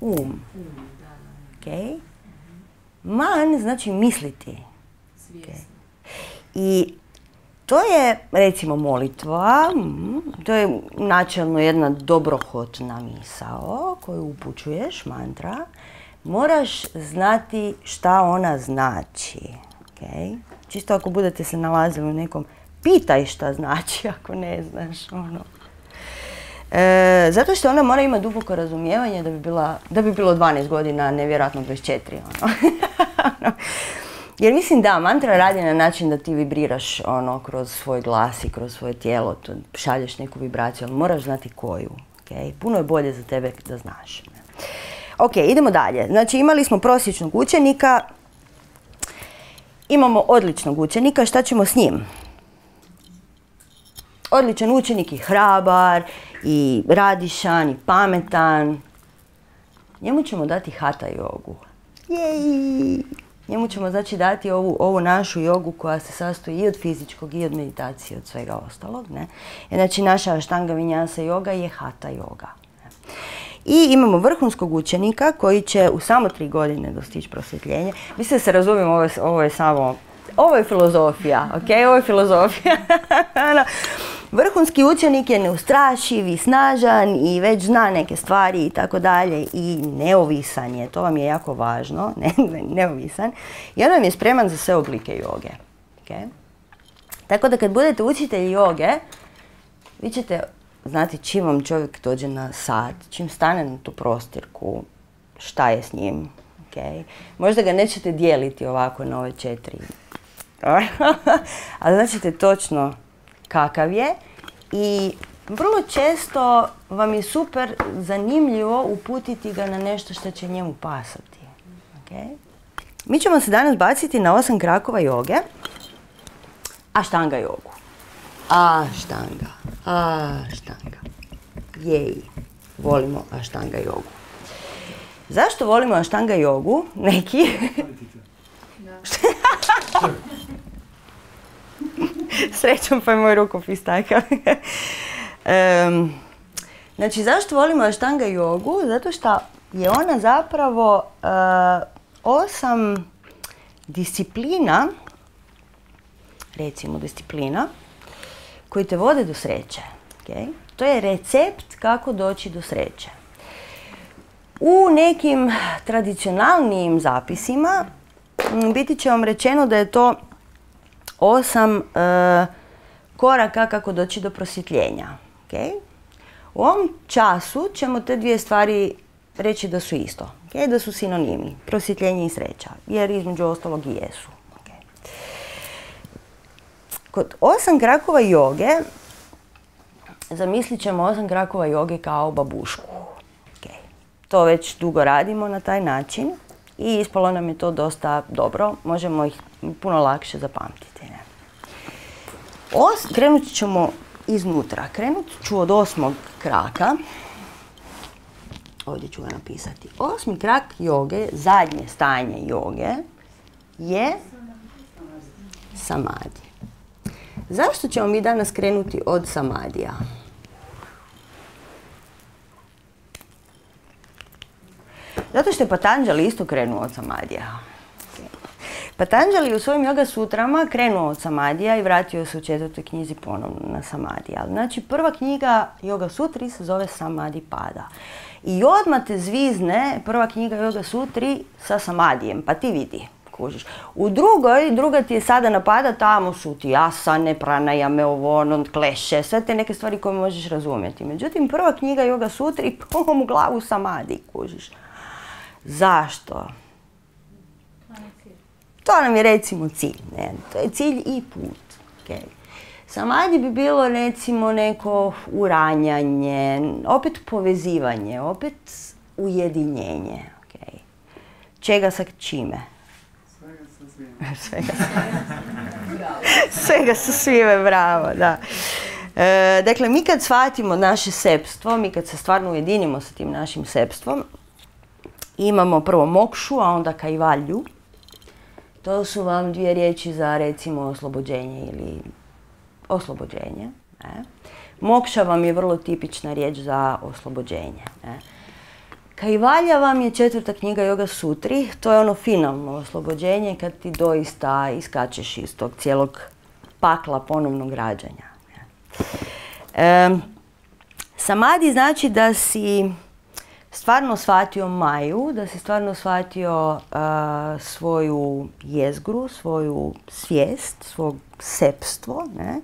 Um. Okay. Man znači misliti. Okay. I to je, recimo, molitva, mm, to je načelno jedna dobrohotna misao koju upućuješ, mantra. moraš znati šta ona znači. Okay? Čisto ako budete se nalazili u nekom, pitaj šta znači ako ne znaš. Ono. E, zato što ona mora imati duboko razumijevanje da bi, bila, da bi bilo 12 godina, nevjerojatno 24. Ono. Jer mislim da, mantra radi na način da ti vibriraš ono, kroz svoj glas i kroz svoje tijelo, to šalješ neku vibraciju, ali moraš znati koju. Okay? Puno je bolje za tebe da znaš. Ok, idemo dalje. Znači imali smo prosječnog učenika, imamo odličnog učenika, šta ćemo s njim? Odličan učenik i hrabar, i radišan, i pametan. Njemu ćemo dati hata jogu. Jej! Njemu ćemo znači dati ovu, ovu našu jogu koja se sastoji i od fizičkog i od meditacije, od svega ostalog. Ne? I znači naša aštanga vinjasa joga je hata joga. I imamo vrhunskog učenika koji će u samo tri godine dostići prosvjetljenje. Mislim da se razumijem, ovo ovo je samo, ovo je filozofija, ok, ovo je filozofija. Vrhunski učenik je neustrašiv i snažan i već zna neke stvari i tako dalje i neovisan je, to vam je jako važno, ne, neovisan. I on vam je spreman za sve oblike joge. Okay? Tako da kad budete učitelji joge, vi ćete znati čim vam čovjek dođe na sat, čim stane na tu prostirku, šta je s njim. Okay? Možda ga nećete dijeliti ovako na ove četiri. Ali značite točno kakav je i vrlo često vam je super zanimljivo uputiti ga na nešto što će njemu pasati. Okay? Mi ćemo se danas baciti na osam krakova joge, a štanga jogu. A štanga, a štanga. Jej, volimo aštanga jogu. Zašto volimo aštanga jogu? Neki. Srećom pa je moj rukopis takav. znači, zašto volimo aštanga jogu? Zato što je ona zapravo uh, osam disciplina, recimo disciplina, koji te vode do sreće. To je recept kako doći do sreće. U nekim tradicionalnijim zapisima biti će vam rečeno da je to osam e, koraka kako doći do prosvjetljenja. Okay? U ovom času ćemo te dvije stvari reći da su isto, okay? da su sinonimi, prosvjetljenje i sreća, jer između ostalog i jesu. Okay? Kod osam krakova joge zamislit ćemo osam krakova joge kao babušku. To već dugo radimo na taj način i ispalo nam je to dosta dobro. Možemo ih puno lakše zapamtiti. Ne? Os, krenut ćemo iznutra. Krenut ću od osmog kraka. Ovdje ću ga napisati. Osmi krak joge, zadnje stanje joge je samadhi. Zašto ćemo mi danas krenuti od samadija? Zato što je Patanđali isto krenuo od samadija. Patanđali u svojim yoga sutrama krenuo od samadija i vratio se u četvrtoj knjizi ponovno na samadija. Znači prva knjiga yoga sutri se zove Samadhi pada. I odmah te zvizne prva knjiga yoga sutri sa samadijem, pa ti vidi. Kužiš. U drugoj, druga ti je sada napada, tamo su ti asane, pranajame, ovo, ono, kleše, sve te neke stvari koje možeš razumjeti. Međutim, prva knjiga Yoga Sutri, pom glavu samadi, kužiš. Zašto? To nam je recimo cilj. Ne? To je cilj i put. Okay. Bi bilo recimo neko uranjanje, opet povezivanje, opet ujedinjenje. Okay. Čega sa čime? Svega sa svime. Svega sa Svega sa svime, bravo, da. E, dakle, mi kad shvatimo naše sepstvo, mi kad se stvarno ujedinimo sa tim našim sepstvom, imamo prvo mokšu, a onda kajvalju. To su vam dvije riječi za recimo oslobođenje ili oslobođenje. Mokša vam je vrlo tipična riječ za oslobođenje. Ne? Kajvalja vam je četvrta knjiga Yoga Sutri, to je ono finalno oslobođenje kad ti doista iskačeš iz tog cijelog pakla ponovnog rađanja. E, samadi znači da si stvarno shvatio Maju, da si stvarno shvatio svoju jezgru, svoju svijest, svog sepstvo, ne?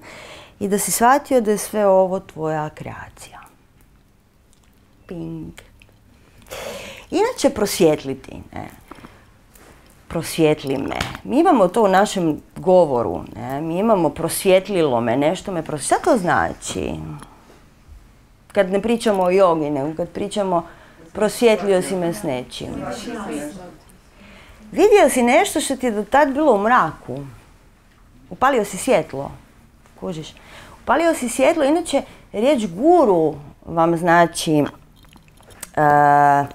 I da si shvatio da je sve ovo tvoja kreacija. Ping. Inače prosvjetliti, ne? prosvjetli me. Mi imamo to u našem govoru, ne? mi imamo prosvjetlilo me, nešto me prosvjetlilo. Šta to znači? Kad ne pričamo o jogi, nego kad pričamo prosvjetlio si me s nečim. Vidio si nešto što ti je do tad bilo u mraku. Upalio si svjetlo. Kužiš? Upalio si svjetlo, inače riječ guru vam znači uh,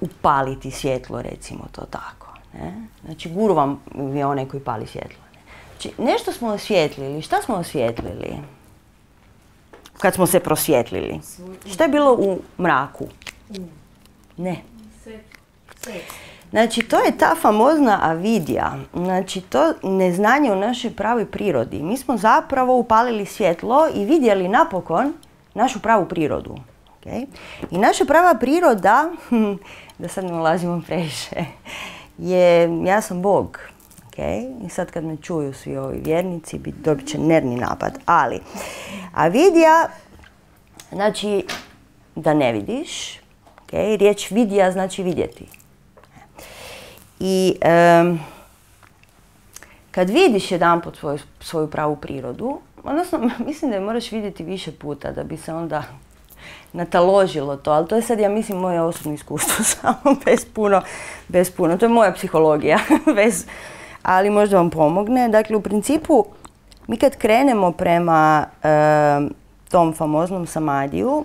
upaliti svjetlo, recimo to tako. Ne? Znači guru vam je onaj koji pali svjetlo. Znači, nešto smo osvjetlili. Šta smo osvjetlili? Kad smo se prosvjetlili. Šta je bilo u mraku? Ne. Znači, to je ta famozna avidija. Znači, to neznanje u našoj pravoj prirodi. Mi smo zapravo upalili svjetlo i vidjeli napokon našu pravu prirodu. Okay? I naša prava priroda, da sad ne ulazimo previše, je ja sam Bog. Okay? I sad kad me čuju svi ovi vjernici, dobit će nervni napad. Ali, avidija, znači da ne vidiš, riječ vidija znači vidjeti. I kad vidiš jedan pot svoju, svoju pravu prirodu, odnosno mislim da je moraš vidjeti više puta da bi se onda nataložilo to, ali to je sad, ja mislim, moje osobno iskustvo, samo bez puno, bez puno. To je moja psihologija, bez, ali možda vam pomogne. Dakle, u principu, mi kad krenemo prema tom famoznom samadiju,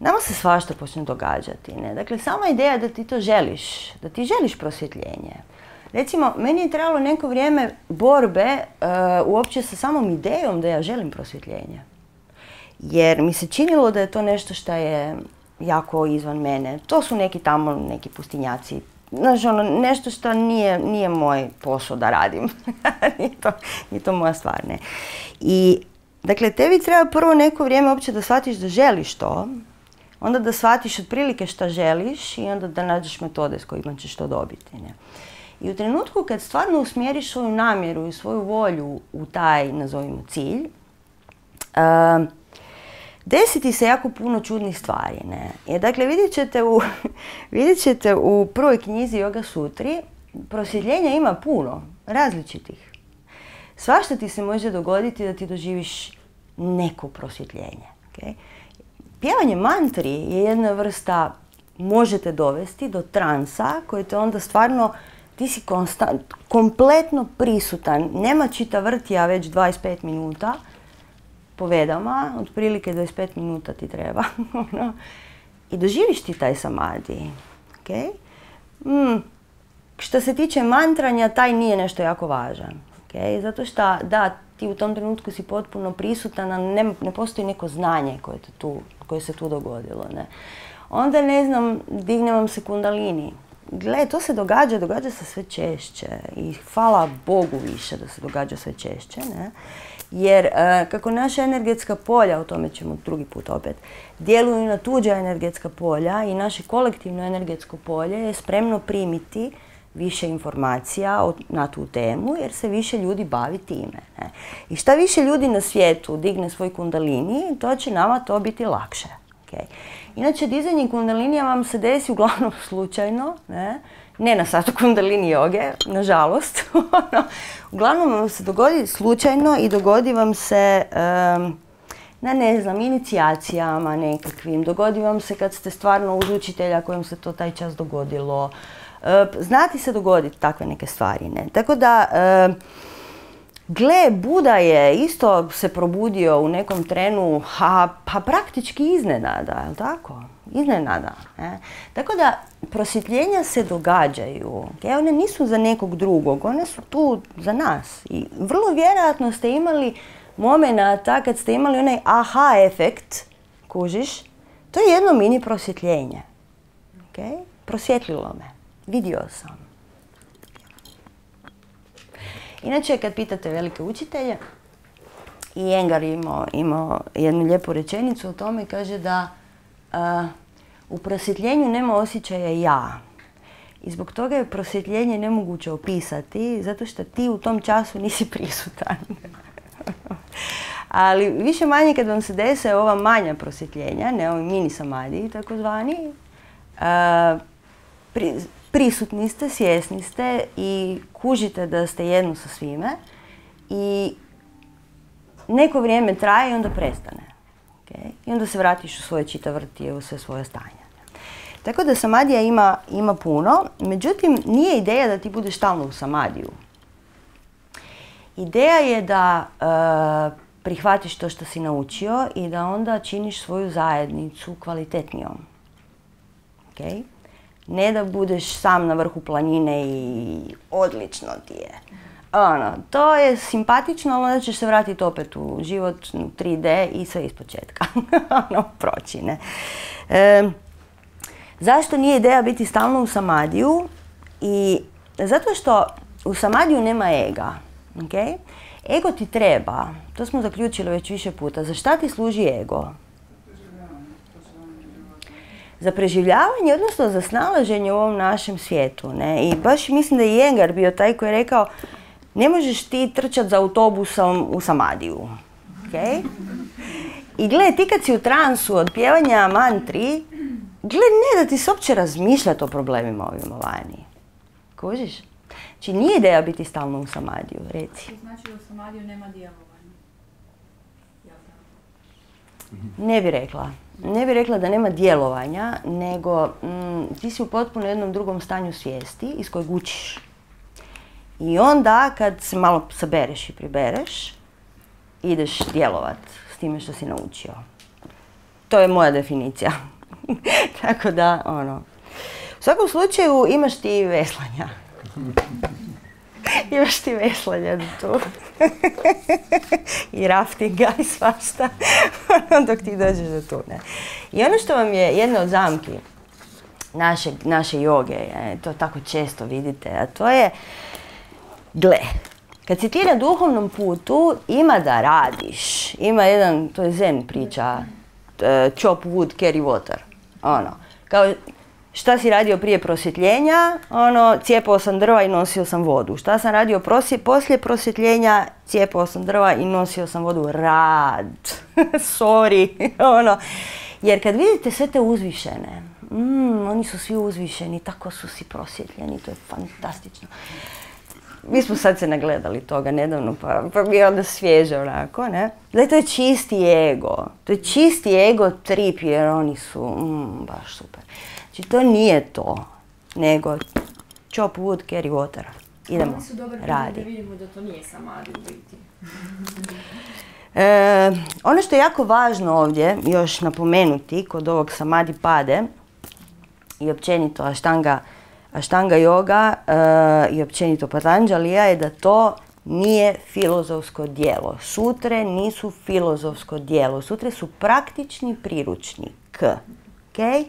nama se svašta počne događati. Ne? Dakle, sama ideja da ti to želiš, da ti želiš prosvjetljenje. Recimo, meni je trebalo neko vrijeme borbe uh, uopće sa samom idejom da ja želim prosvjetljenje. Jer mi se činilo da je to nešto što je jako izvan mene. To su neki tamo, neki pustinjaci. Znaš, ono, nešto što nije, nije moj posao da radim. nije, to, nije to moja stvar, ne. I, dakle, tebi treba prvo neko vrijeme uopće da shvatiš da želiš to, onda da shvatiš otprilike šta želiš i onda da nađeš metode s kojima ćeš to dobiti. Ne? I u trenutku kad stvarno usmjeriš svoju namjeru i svoju volju u taj, nazovimo, cilj, uh, desiti se jako puno čudnih stvari. Ne? Jer dakle, vidjet ćete u, vidjet ćete u prvoj knjizi Yoga Sutri, prosvjetljenja ima puno, različitih. Svašta ti se može dogoditi da ti doživiš neko prosvjetljenje. Okay? Pjevanje mantri je jedna vrsta, možete dovesti do transa koji te onda stvarno, ti si konstant, kompletno prisutan, nema čita vrtija već 25 minuta, povedama, otprilike 25 minuta ti treba. Ono. I doživiš ti taj samadi. Okay? Mm. Što se tiče mantranja, taj nije nešto jako važan. Okay? Zato što, da, ti u tom trenutku si potpuno prisutan, a ne, ne postoji neko znanje koje, tu, koje se tu dogodilo. Ne? Onda, ne znam, digne vam se kundalini. Gle, to se događa, događa se sve češće i hvala Bogu više da se događa sve češće. Ne? Jer e, kako naša energetska polja, o tome ćemo drugi put opet, djeluju na tuđa energetska polja i naše kolektivno energetsko polje je spremno primiti više informacija na tu temu jer se više ljudi bavi time. I šta više ljudi na svijetu digne svoj kundalini, to će nama to biti lakše. Inače, dizanje kundalinija vam se desi uglavnom slučajno, ne? ne na satu kundalini joge, nažalost. Ono, uglavnom vam se dogodi slučajno i dogodi vam se na ne znam, inicijacijama nekakvim. Dogodi vam se kad ste stvarno uz učitelja kojem se to taj čas dogodilo. E, znati se dogoditi takve neke stvari. Ne? Tako da, gle, Buda je isto se probudio u nekom trenu, a, pa praktički iznenada, je tako? Iznenada. Ne? Tako da, prosvjetljenja se događaju. One nisu za nekog drugog, one su tu za nas. I vrlo vjerojatno ste imali momenata kad ste imali onaj aha efekt, kužiš, to je jedno mini prosvjetljenje. Okay? Me. Vidio sam. Inače, kad pitate velike učitelje, i Engar imao, imao jednu lijepu rečenicu o tome, kaže da U prosvjetljenju nema osjećaja ja. I zbog toga je prosvjetljenje nemoguće opisati, zato što ti u tom času nisi prisutan. Ali više manje kad vam se dese ova manja prosvjetljenja, ne ovi mini samadi takozvani, prisutni ste, svjesni ste i kužite da ste jedno sa svime i neko vrijeme traje i onda prestane. I onda se vratiš u svoje čitavrtije, u sve svoje stanje. Tako da samadija ima, ima puno, međutim nije ideja da ti budeš stalno u samadiju. Ideja je da e, prihvatiš to što si naučio i da onda činiš svoju zajednicu kvalitetnijom. Okay? Ne da budeš sam na vrhu planine i odlično ti je. Ono, to je simpatično, ali onda ćeš se vratiti opet u život u 3D i sve iz početka. ono, proći, ne. zašto nije ideja biti stalno u samadiju? I zato što u samadiju nema ega. Okay? Ego ti treba, to smo zaključili već više puta. Za šta ti služi ego? Za preživljavanje, odnosno za snalaženje u ovom našem svijetu. Ne? I baš mislim da je Jengar bio taj koji je rekao ne možeš ti trčati za autobusom u Samadiju. Okay? I gle, ti kad si u transu od pjevanja mantri, gle, ne da ti se uopće razmišljati o problemima ovima vani. Kužiš? Znači nije ideja biti stalno u samadiju, reci. Znači da u samadiju nema djelovanja? Ne bi rekla. Ne bi rekla da nema djelovanja, nego mm, ti si u potpuno jednom drugom stanju svijesti iz kojeg učiš. I onda kad se malo sabereš i pribereš, ideš djelovat s time što si naučio. To je moja definicija. Tako da, ono. U svakom slučaju imaš ti veslanja. Imaš ti veslanja tu. I raftinga i svašta. Dok ti dođeš do tu. Ne. I ono što vam je jedna od zamki naše, naše joge, to tako često vidite, a to je, gle, kad si ti na duhovnom putu, ima da radiš. Ima jedan, to je zen priča, chop wood, carry water. Ono, kao Šta si radio prije prosvjetljenja? Ono, cijepao sam drva i nosio sam vodu. Šta sam radio prosje, poslije prosvjetljenja? Cijepao sam drva i nosio sam vodu. Rad. Sorry. ono. Jer kad vidite sve te uzvišene, mm, oni su svi uzvišeni, tako su si prosvjetljeni, to je fantastično. Mi smo sad se nagledali toga nedavno, pa, pa mi je onda svježe onako, ne? Znači, to je čisti ego. To je čisti ego trip, jer oni su, mm, baš super. Znači to nije to, nego chop wood, carry water. Idemo, su radi. da vidimo da to nije samadhi u biti. E, ono što je jako važno ovdje još napomenuti kod ovog samadhi pade i općenito aštanga, aštanga yoga e, i općenito patanđalija je da to nije filozofsko dijelo. Sutre nisu filozofsko dijelo. Sutre su praktični priručnik. Okay?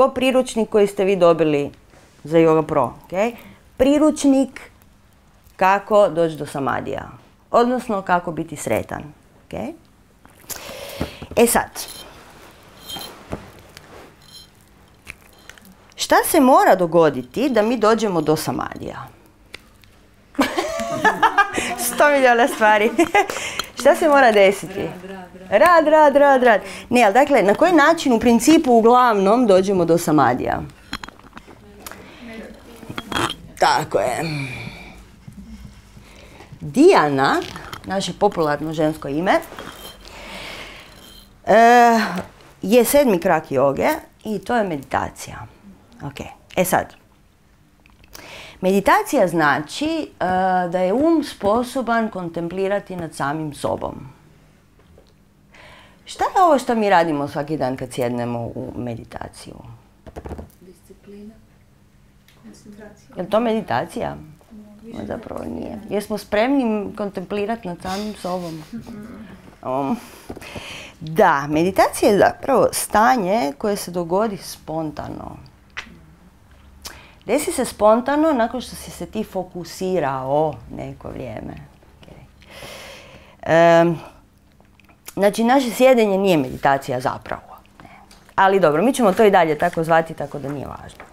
Ko priručnik koji ste vi dobili za Yoga Pro. Priručnik kako doći do samadija. Odnosno kako biti sretan. E sad, šta se mora dogoditi da mi dođemo do samadija? Sto milijuna stvari. šta se mora desiti? Rad, rad, rad, rad. Ne, ali dakle, na koji način u principu uglavnom dođemo do samadija? Tako je. Dijana, naše popularno žensko ime, eh, je sedmi krak joge i to je meditacija. Ok, e sad. Meditacija znači eh, da je um sposoban kontemplirati nad samim sobom. Je ovo što mi radimo svaki dan kad sjednemo u meditaciju? Disciplina. Koncentracija. Je li to meditacija? No, zapravo nije. Jesmo spremni kontemplirati nad samim sobom? Um, da, meditacija je zapravo stanje koje se dogodi spontano. Desi se spontano nakon što si se ti fokusirao neko vrijeme. Okay. Znači, naše sjedenje nije meditacija zapravo. ali dobro, mi ćemo to i dalje tako zvati, tako da nije važno.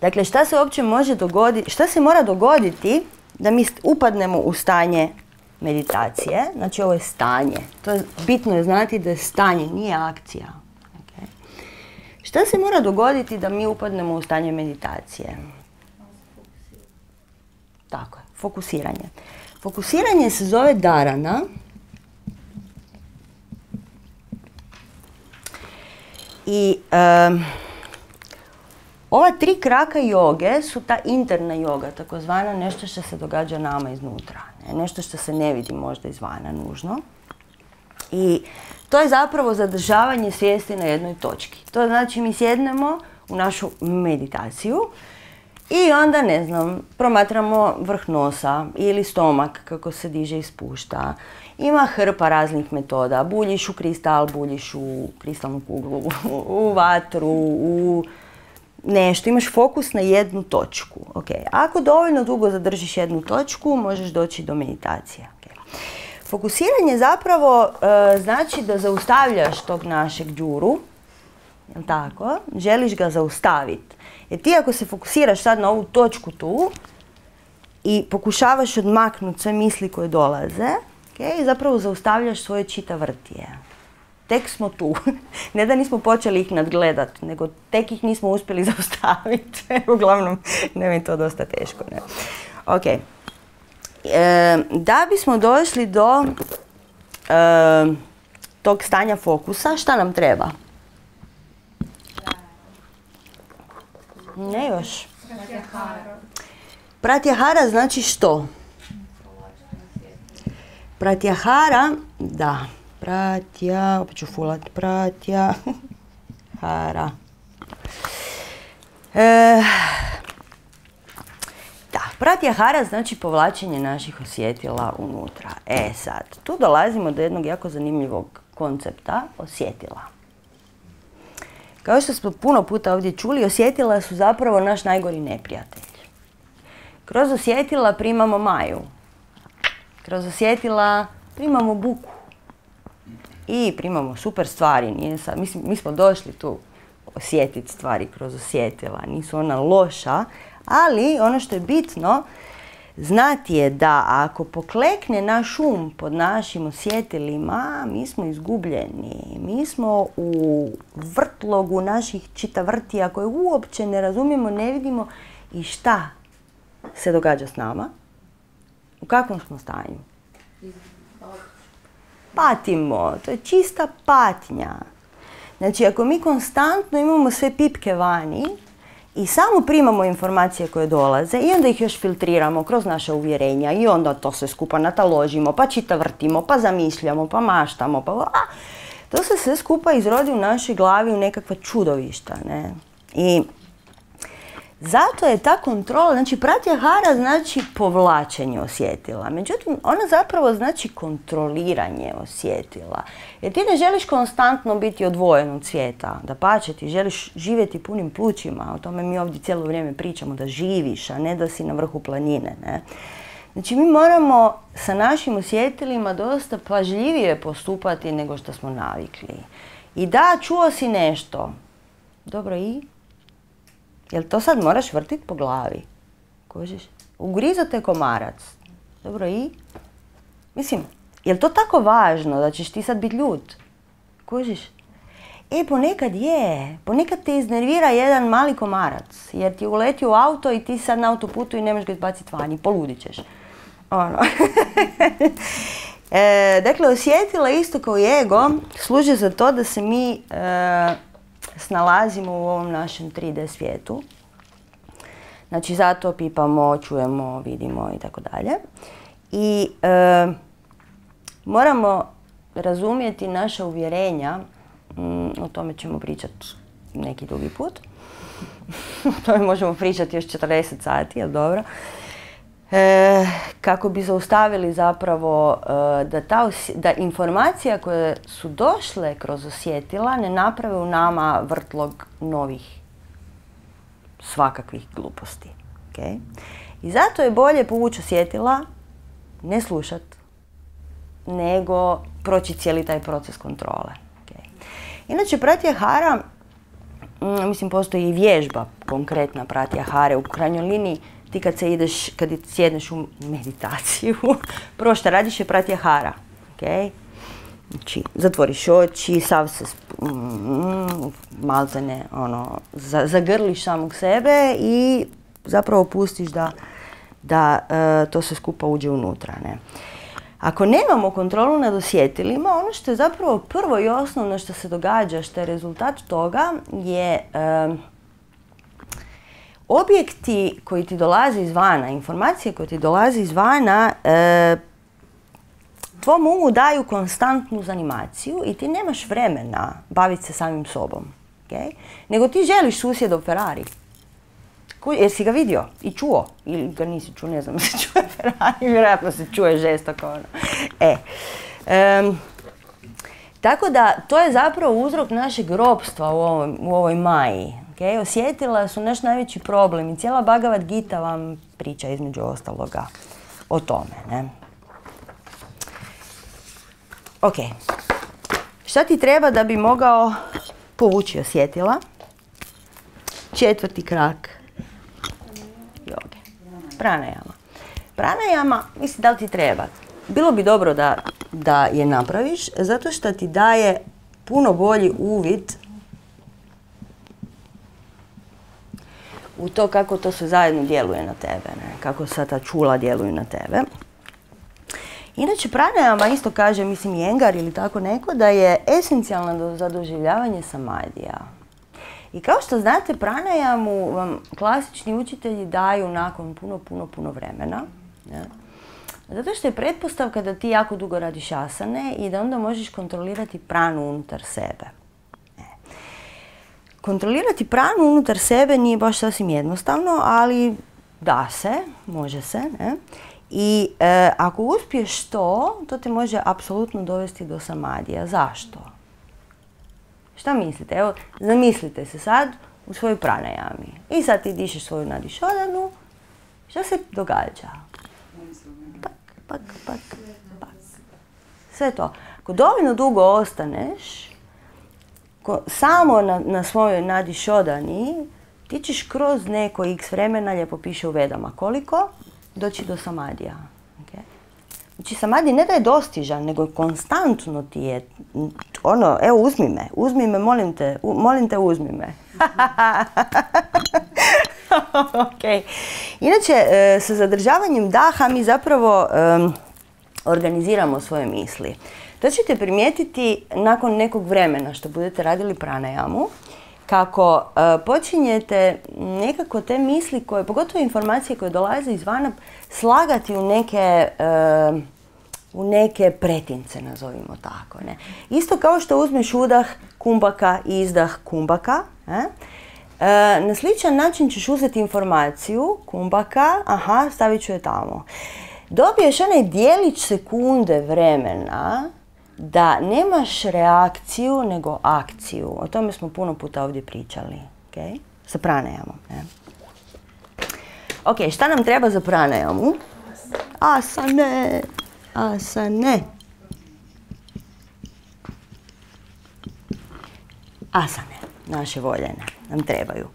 dakle, šta se uopće može dogoditi, šta se mora dogoditi da mi upadnemo u stanje meditacije, znači ovo je stanje. To je bitno je znati da je stanje, nije akcija. Šta se mora dogoditi da mi upadnemo u stanje meditacije? Tako je, fokusiranje. Fokusiranje se zove darana. I ova tri kraka joge su ta interna joga, takozvana nešto što se događa nama iznutra. Ne? Nešto što se ne vidi možda izvana nužno. I to je zapravo zadržavanje svijesti na jednoj točki. To znači mi sjednemo u našu meditaciju i onda, ne znam, promatramo vrh nosa ili stomak kako se diže i spušta. Ima hrpa raznih metoda. Buljiš u kristal, buljiš u kristalnu kuglu, u vatru, u nešto, imaš fokus na jednu točku. Okay. Ako dovoljno dugo zadržiš jednu točku, možeš doći do meditacije. Okay. Fokusiranje zapravo e, znači da zaustavljaš tog našeg džuru, jel tako? Želiš ga zaustaviti. Jer ti ako se fokusiraš sad na ovu točku tu i pokušavaš odmaknuti sve misli koje dolaze, okay, zapravo zaustavljaš svoje čita vrtije tek smo tu. ne da nismo počeli ih nadgledat, nego tek ih nismo uspjeli zaustaviti. Uglavnom, ne mi to dosta teško. Ne? Ok. E, da bismo došli do e, tog stanja fokusa, šta nam treba? Ne još. Pratyahara znači što? Pratyahara, da pratja, opet ću fulat pratja, hara. E, da, pratja hara znači povlačenje naših osjetila unutra. E sad, tu dolazimo do jednog jako zanimljivog koncepta osjetila. Kao što smo puno puta ovdje čuli, osjetila su zapravo naš najgori neprijatelj. Kroz osjetila primamo maju. Kroz osjetila primamo buku i primamo super stvari. Nije mislim, mi smo došli tu osjetiti stvari kroz osjetila, nisu ona loša, ali ono što je bitno znati je da ako poklekne naš um pod našim osjetilima, mi smo izgubljeni. Mi smo u vrtlogu naših čitavrtija koje uopće ne razumijemo, ne vidimo i šta se događa s nama. U kakvom smo stanju? patimo, to je čista patnja. Znači, ako mi konstantno imamo sve pipke vani i samo primamo informacije koje dolaze i onda ih još filtriramo kroz naše uvjerenja i onda to sve skupa nataložimo, pa čita vrtimo, pa zamišljamo, pa maštamo, pa... A, to se sve skupa izrodi u našoj glavi u nekakva čudovišta, ne? I zato je ta kontrola, znači pratja hara znači povlačenje osjetila. Međutim, ona zapravo znači kontroliranje osjetila. Jer ti ne želiš konstantno biti odvojen od svijeta. Da pače, ti želiš živjeti punim plućima. O tome mi ovdje cijelo vrijeme pričamo, da živiš, a ne da si na vrhu planine. Ne? Znači mi moramo sa našim osjetilima dosta pažljivije postupati nego što smo navikli. I da, čuo si nešto. Dobro i? Jel to sad moraš vrtit po glavi? Kužiš? Ugrizate komarac. Dobro i? Mislim, jel to tako važno da ćeš ti sad biti ljut? Kužiš? E, ponekad je. Ponekad te iznervira jedan mali komarac. Jer ti uleti u auto i ti sad na autoputu i ne možeš ga izbaciti vani. Poludit ćeš. Ono. e, dakle, osjetila isto kao i ego služe za to da se mi e, snalazimo u ovom našem 3D svijetu. Znači zato pipamo, čujemo, vidimo i tako dalje. I e, moramo razumjeti naša uvjerenja, mm, o tome ćemo pričati neki drugi put. o tome možemo pričati još 40 sati, jel dobro? E, kako bi zaustavili zapravo e, da, ta da informacija koje su došle kroz osjetila ne naprave u nama vrtlog novih svakakvih gluposti. Okay? I zato je bolje povući osjetila, ne slušat, nego proći cijeli taj proces kontrole. Okay? Inače, pratyahara, mm, mislim, postoji i vježba konkretna pratyahare. U krajnjoj liniji, ti kad se ideš, kad sjedneš u meditaciju, prvo što radiš je pratyahara. Okay? Znači, zatvoriš oči, sav se mm, ono, zagrliš samog sebe i zapravo pustiš da, da e, to se skupa uđe unutra. Ne? Ako nemamo kontrolu nad osjetilima, ono što je zapravo prvo i osnovno što se događa, što je rezultat toga, je e, objekti koji ti dolaze izvana, informacije koje ti dolaze izvana, e, tvom umu daju konstantnu zanimaciju i ti nemaš vremena baviti se samim sobom. Okay? Nego ti želiš susjedov Ferrari. Jesi ga vidio i čuo? Ili ga nisi čuo, ne znam, se čuje Ferrari, vjerojatno se čuje žestoko. Ono. E, tako da, to je zapravo uzrok našeg ropstva u, u ovoj maji. Okay? Osjetila su naš najveći problem i cijela Bhagavad Gita vam priča između ostaloga o tome. Ne? Ok. Šta ti treba da bi mogao povući osjetila? Četvrti krak joge. Pranajama. Pranajama, mislim da li ti treba? Bilo bi dobro da, da je napraviš, zato što ti daje puno bolji uvid u to kako to sve zajedno djeluje na tebe, ne? kako sad ta čula djeluju na tebe. Inače, pranajama isto kaže, mislim, Jengar ili tako neko, da je esencijalno za doživljavanje samadija. I kao što znate, pranajamu vam klasični učitelji daju nakon puno, puno, puno vremena. Zato što je pretpostavka da ti jako dugo radiš asane i da onda možeš kontrolirati pranu unutar sebe. Kontrolirati pranu unutar sebe nije baš sasvim jednostavno, ali da se, može se. Ne? I e, ako uspiješ to, to te može apsolutno dovesti do samadija. Zašto? Šta mislite? Evo, zamislite se sad u svojoj pranajami. I sad ti dišeš svoju nadišodanu. Šta se događa? Pak, pak, pak, pak. Sve to. Ako dovoljno dugo ostaneš samo na, na svojoj nadišodani, ti ćeš kroz neko x vremena, lijepo piše u vedama koliko, doći do samadija. Okay? Znači samadi ne da je dostižan, nego konstantno ti je, ono, evo uzmi me, uzmi me, molim te, molim te uzmi me. ok. Inače, e, sa zadržavanjem daha mi zapravo organiziramo svoje misli. To ćete primijetiti nakon nekog vremena što budete radili pranajamu kako e, počinjete nekako te misli koje, pogotovo informacije koje dolaze izvana, slagati u neke, e, u neke pretince, nazovimo tako. Ne? Isto kao što uzmeš udah kumbaka i izdah kumbaka, e, na sličan način ćeš uzeti informaciju kumbaka, aha, stavit ću je tamo. Dobiješ onaj dijelić sekunde vremena da nemaš reakciju nego akciju. O tome smo puno puta ovdje pričali. Okay? Sa pranajamom. Ne? Ok, šta nam treba za pranajamu? Asane. Asane. Asane. Naše voljene. Nam trebaju.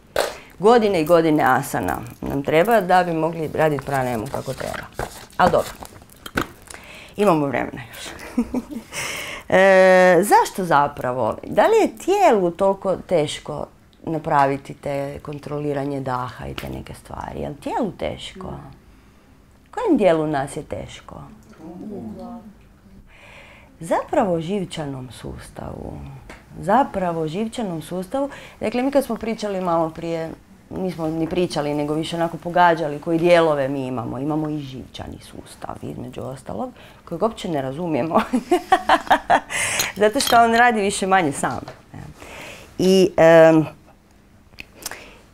Godine i godine asana nam treba da bi mogli raditi pranajamu kako treba. Ali dobro. Imamo vremena još. e, zašto zapravo? Da li je tijelu toliko teško napraviti te kontroliranje daha i te neke stvari? Je li tijelu teško? Kojem dijelu nas je teško? Zapravo živčanom sustavu. Zapravo živčanom sustavu. Dakle, mi kad smo pričali malo prije nismo ni pričali, nego više onako pogađali koji dijelove mi imamo. Imamo i živčani sustav, između ostalog, kojeg uopće ne razumijemo. Zato što on radi više manje sam. I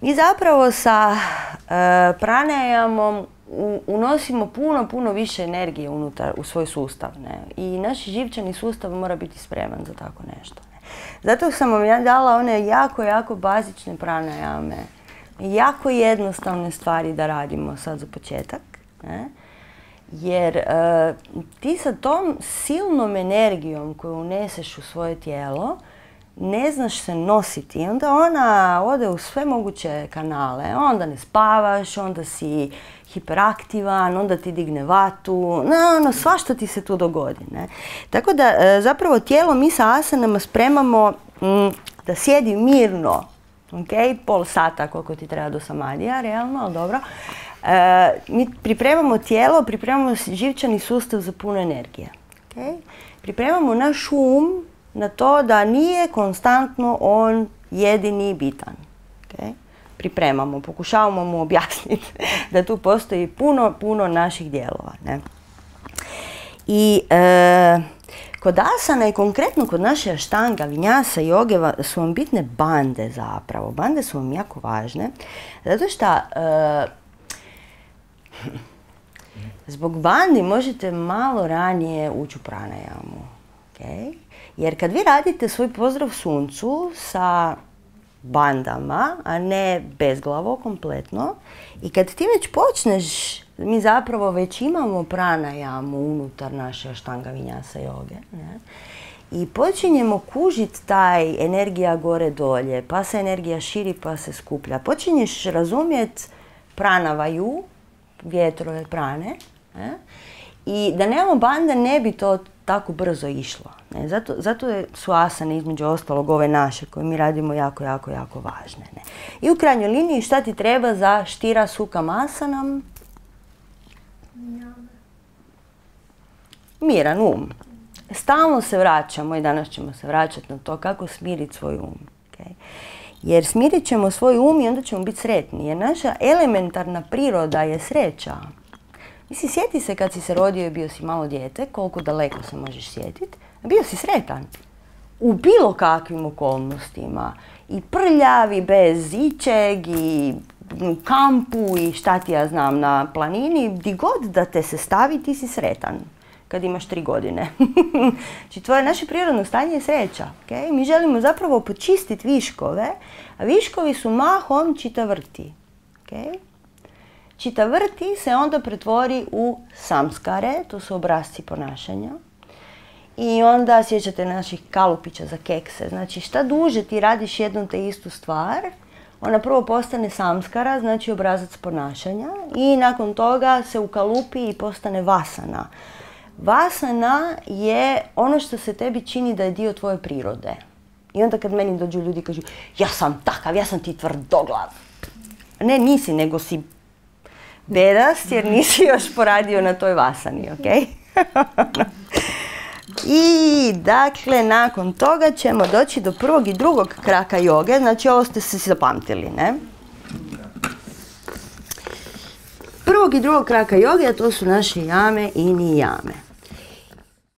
mi zapravo sa uh, pranajamom unosimo puno, puno više energije unutar u svoj sustav. I naš živčani sustav mora biti spreman za tako nešto. Ne? Zato sam vam ja dala one jako, jako bazične pranajame jako jednostavne stvari da radimo sad za početak. Jer e, ti sa tom silnom energijom koju uneseš u svoje tijelo, ne znaš se nositi. I onda ona ode u sve moguće kanale. Onda ne spavaš, onda si hiperaktivan, onda ti digne vatu, no, ono, svašta ti se tu dogodi. Tako da e, zapravo tijelo mi sa asanama spremamo mm, da sjedi mirno, ok, pol sata koliko ti treba do samadija, realno, ali dobro. E, mi pripremamo tijelo, pripremamo živčani sustav za puno energije. Okay? Pripremamo naš um na to da nije konstantno on jedini bitan. Okay? Pripremamo, pokušavamo mu objasniti da tu postoji puno, puno naših dijelova. Ne? I e, kod asana i konkretno kod naše štanga, vinjasa i joge su vam bitne bande zapravo. Bande su vam jako važne zato što e, zbog bandi možete malo ranije ući u pranajamu. Jer kad vi radite svoj pozdrav suncu sa bandama, a ne bezglavo kompletno, i kad ti već počneš, mi zapravo već imamo pranajamu unutar naše štanga vinjasa joge, ne? I počinjemo kužiti taj energija gore dolje, pa se energija širi, pa se skuplja. Počinješ razumjeti pranavaju, vjetrove prane, ne? i da nemamo bande ne bi to tako brzo išlo. Ne? Zato, zato su asane između ostalog ove naše koje mi radimo jako, jako, jako važne. Ne? I u krajnjoj liniji šta ti treba za štira suka asanam? Miran um. Stalno se vraćamo i danas ćemo se vraćati na to kako smiriti svoj um. Okay? Jer smirit ćemo svoj um i onda ćemo biti sretni. Jer naša elementarna priroda je sreća. Mislim, sjeti se kad si se rodio i bio si malo dijete, koliko daleko se možeš sjetiti, bio si sretan. U bilo kakvim okolnostima. I prljavi, bez ičeg, i kampu, i šta ti ja znam, na planini, di god da te se stavi, ti si sretan kad imaš tri godine. znači, tvoje naše prirodno stanje je sreća. Okay? Mi želimo zapravo počistiti viškove, a viškovi su mahom čitavrti. Okay? Čita vrti se onda pretvori u samskare, to su obrazci ponašanja. I onda sjećate naših kalupića za kekse. Znači šta duže ti radiš jednu te istu stvar, ona prvo postane samskara, znači obrazac ponašanja i nakon toga se ukalupi i postane vasana. Vasana je ono što se tebi čini da je dio tvoje prirode. I onda kad meni dođu ljudi i kažu ja sam takav, ja sam ti tvrdoglav. Ne, nisi, nego si bedas jer nisi još poradio na toj vasani, ok? I dakle, nakon toga ćemo doći do prvog i drugog kraka joge, znači ovo ste se zapamtili, ne? Prvog i drugog kraka joge, a to su naše jame i nijame.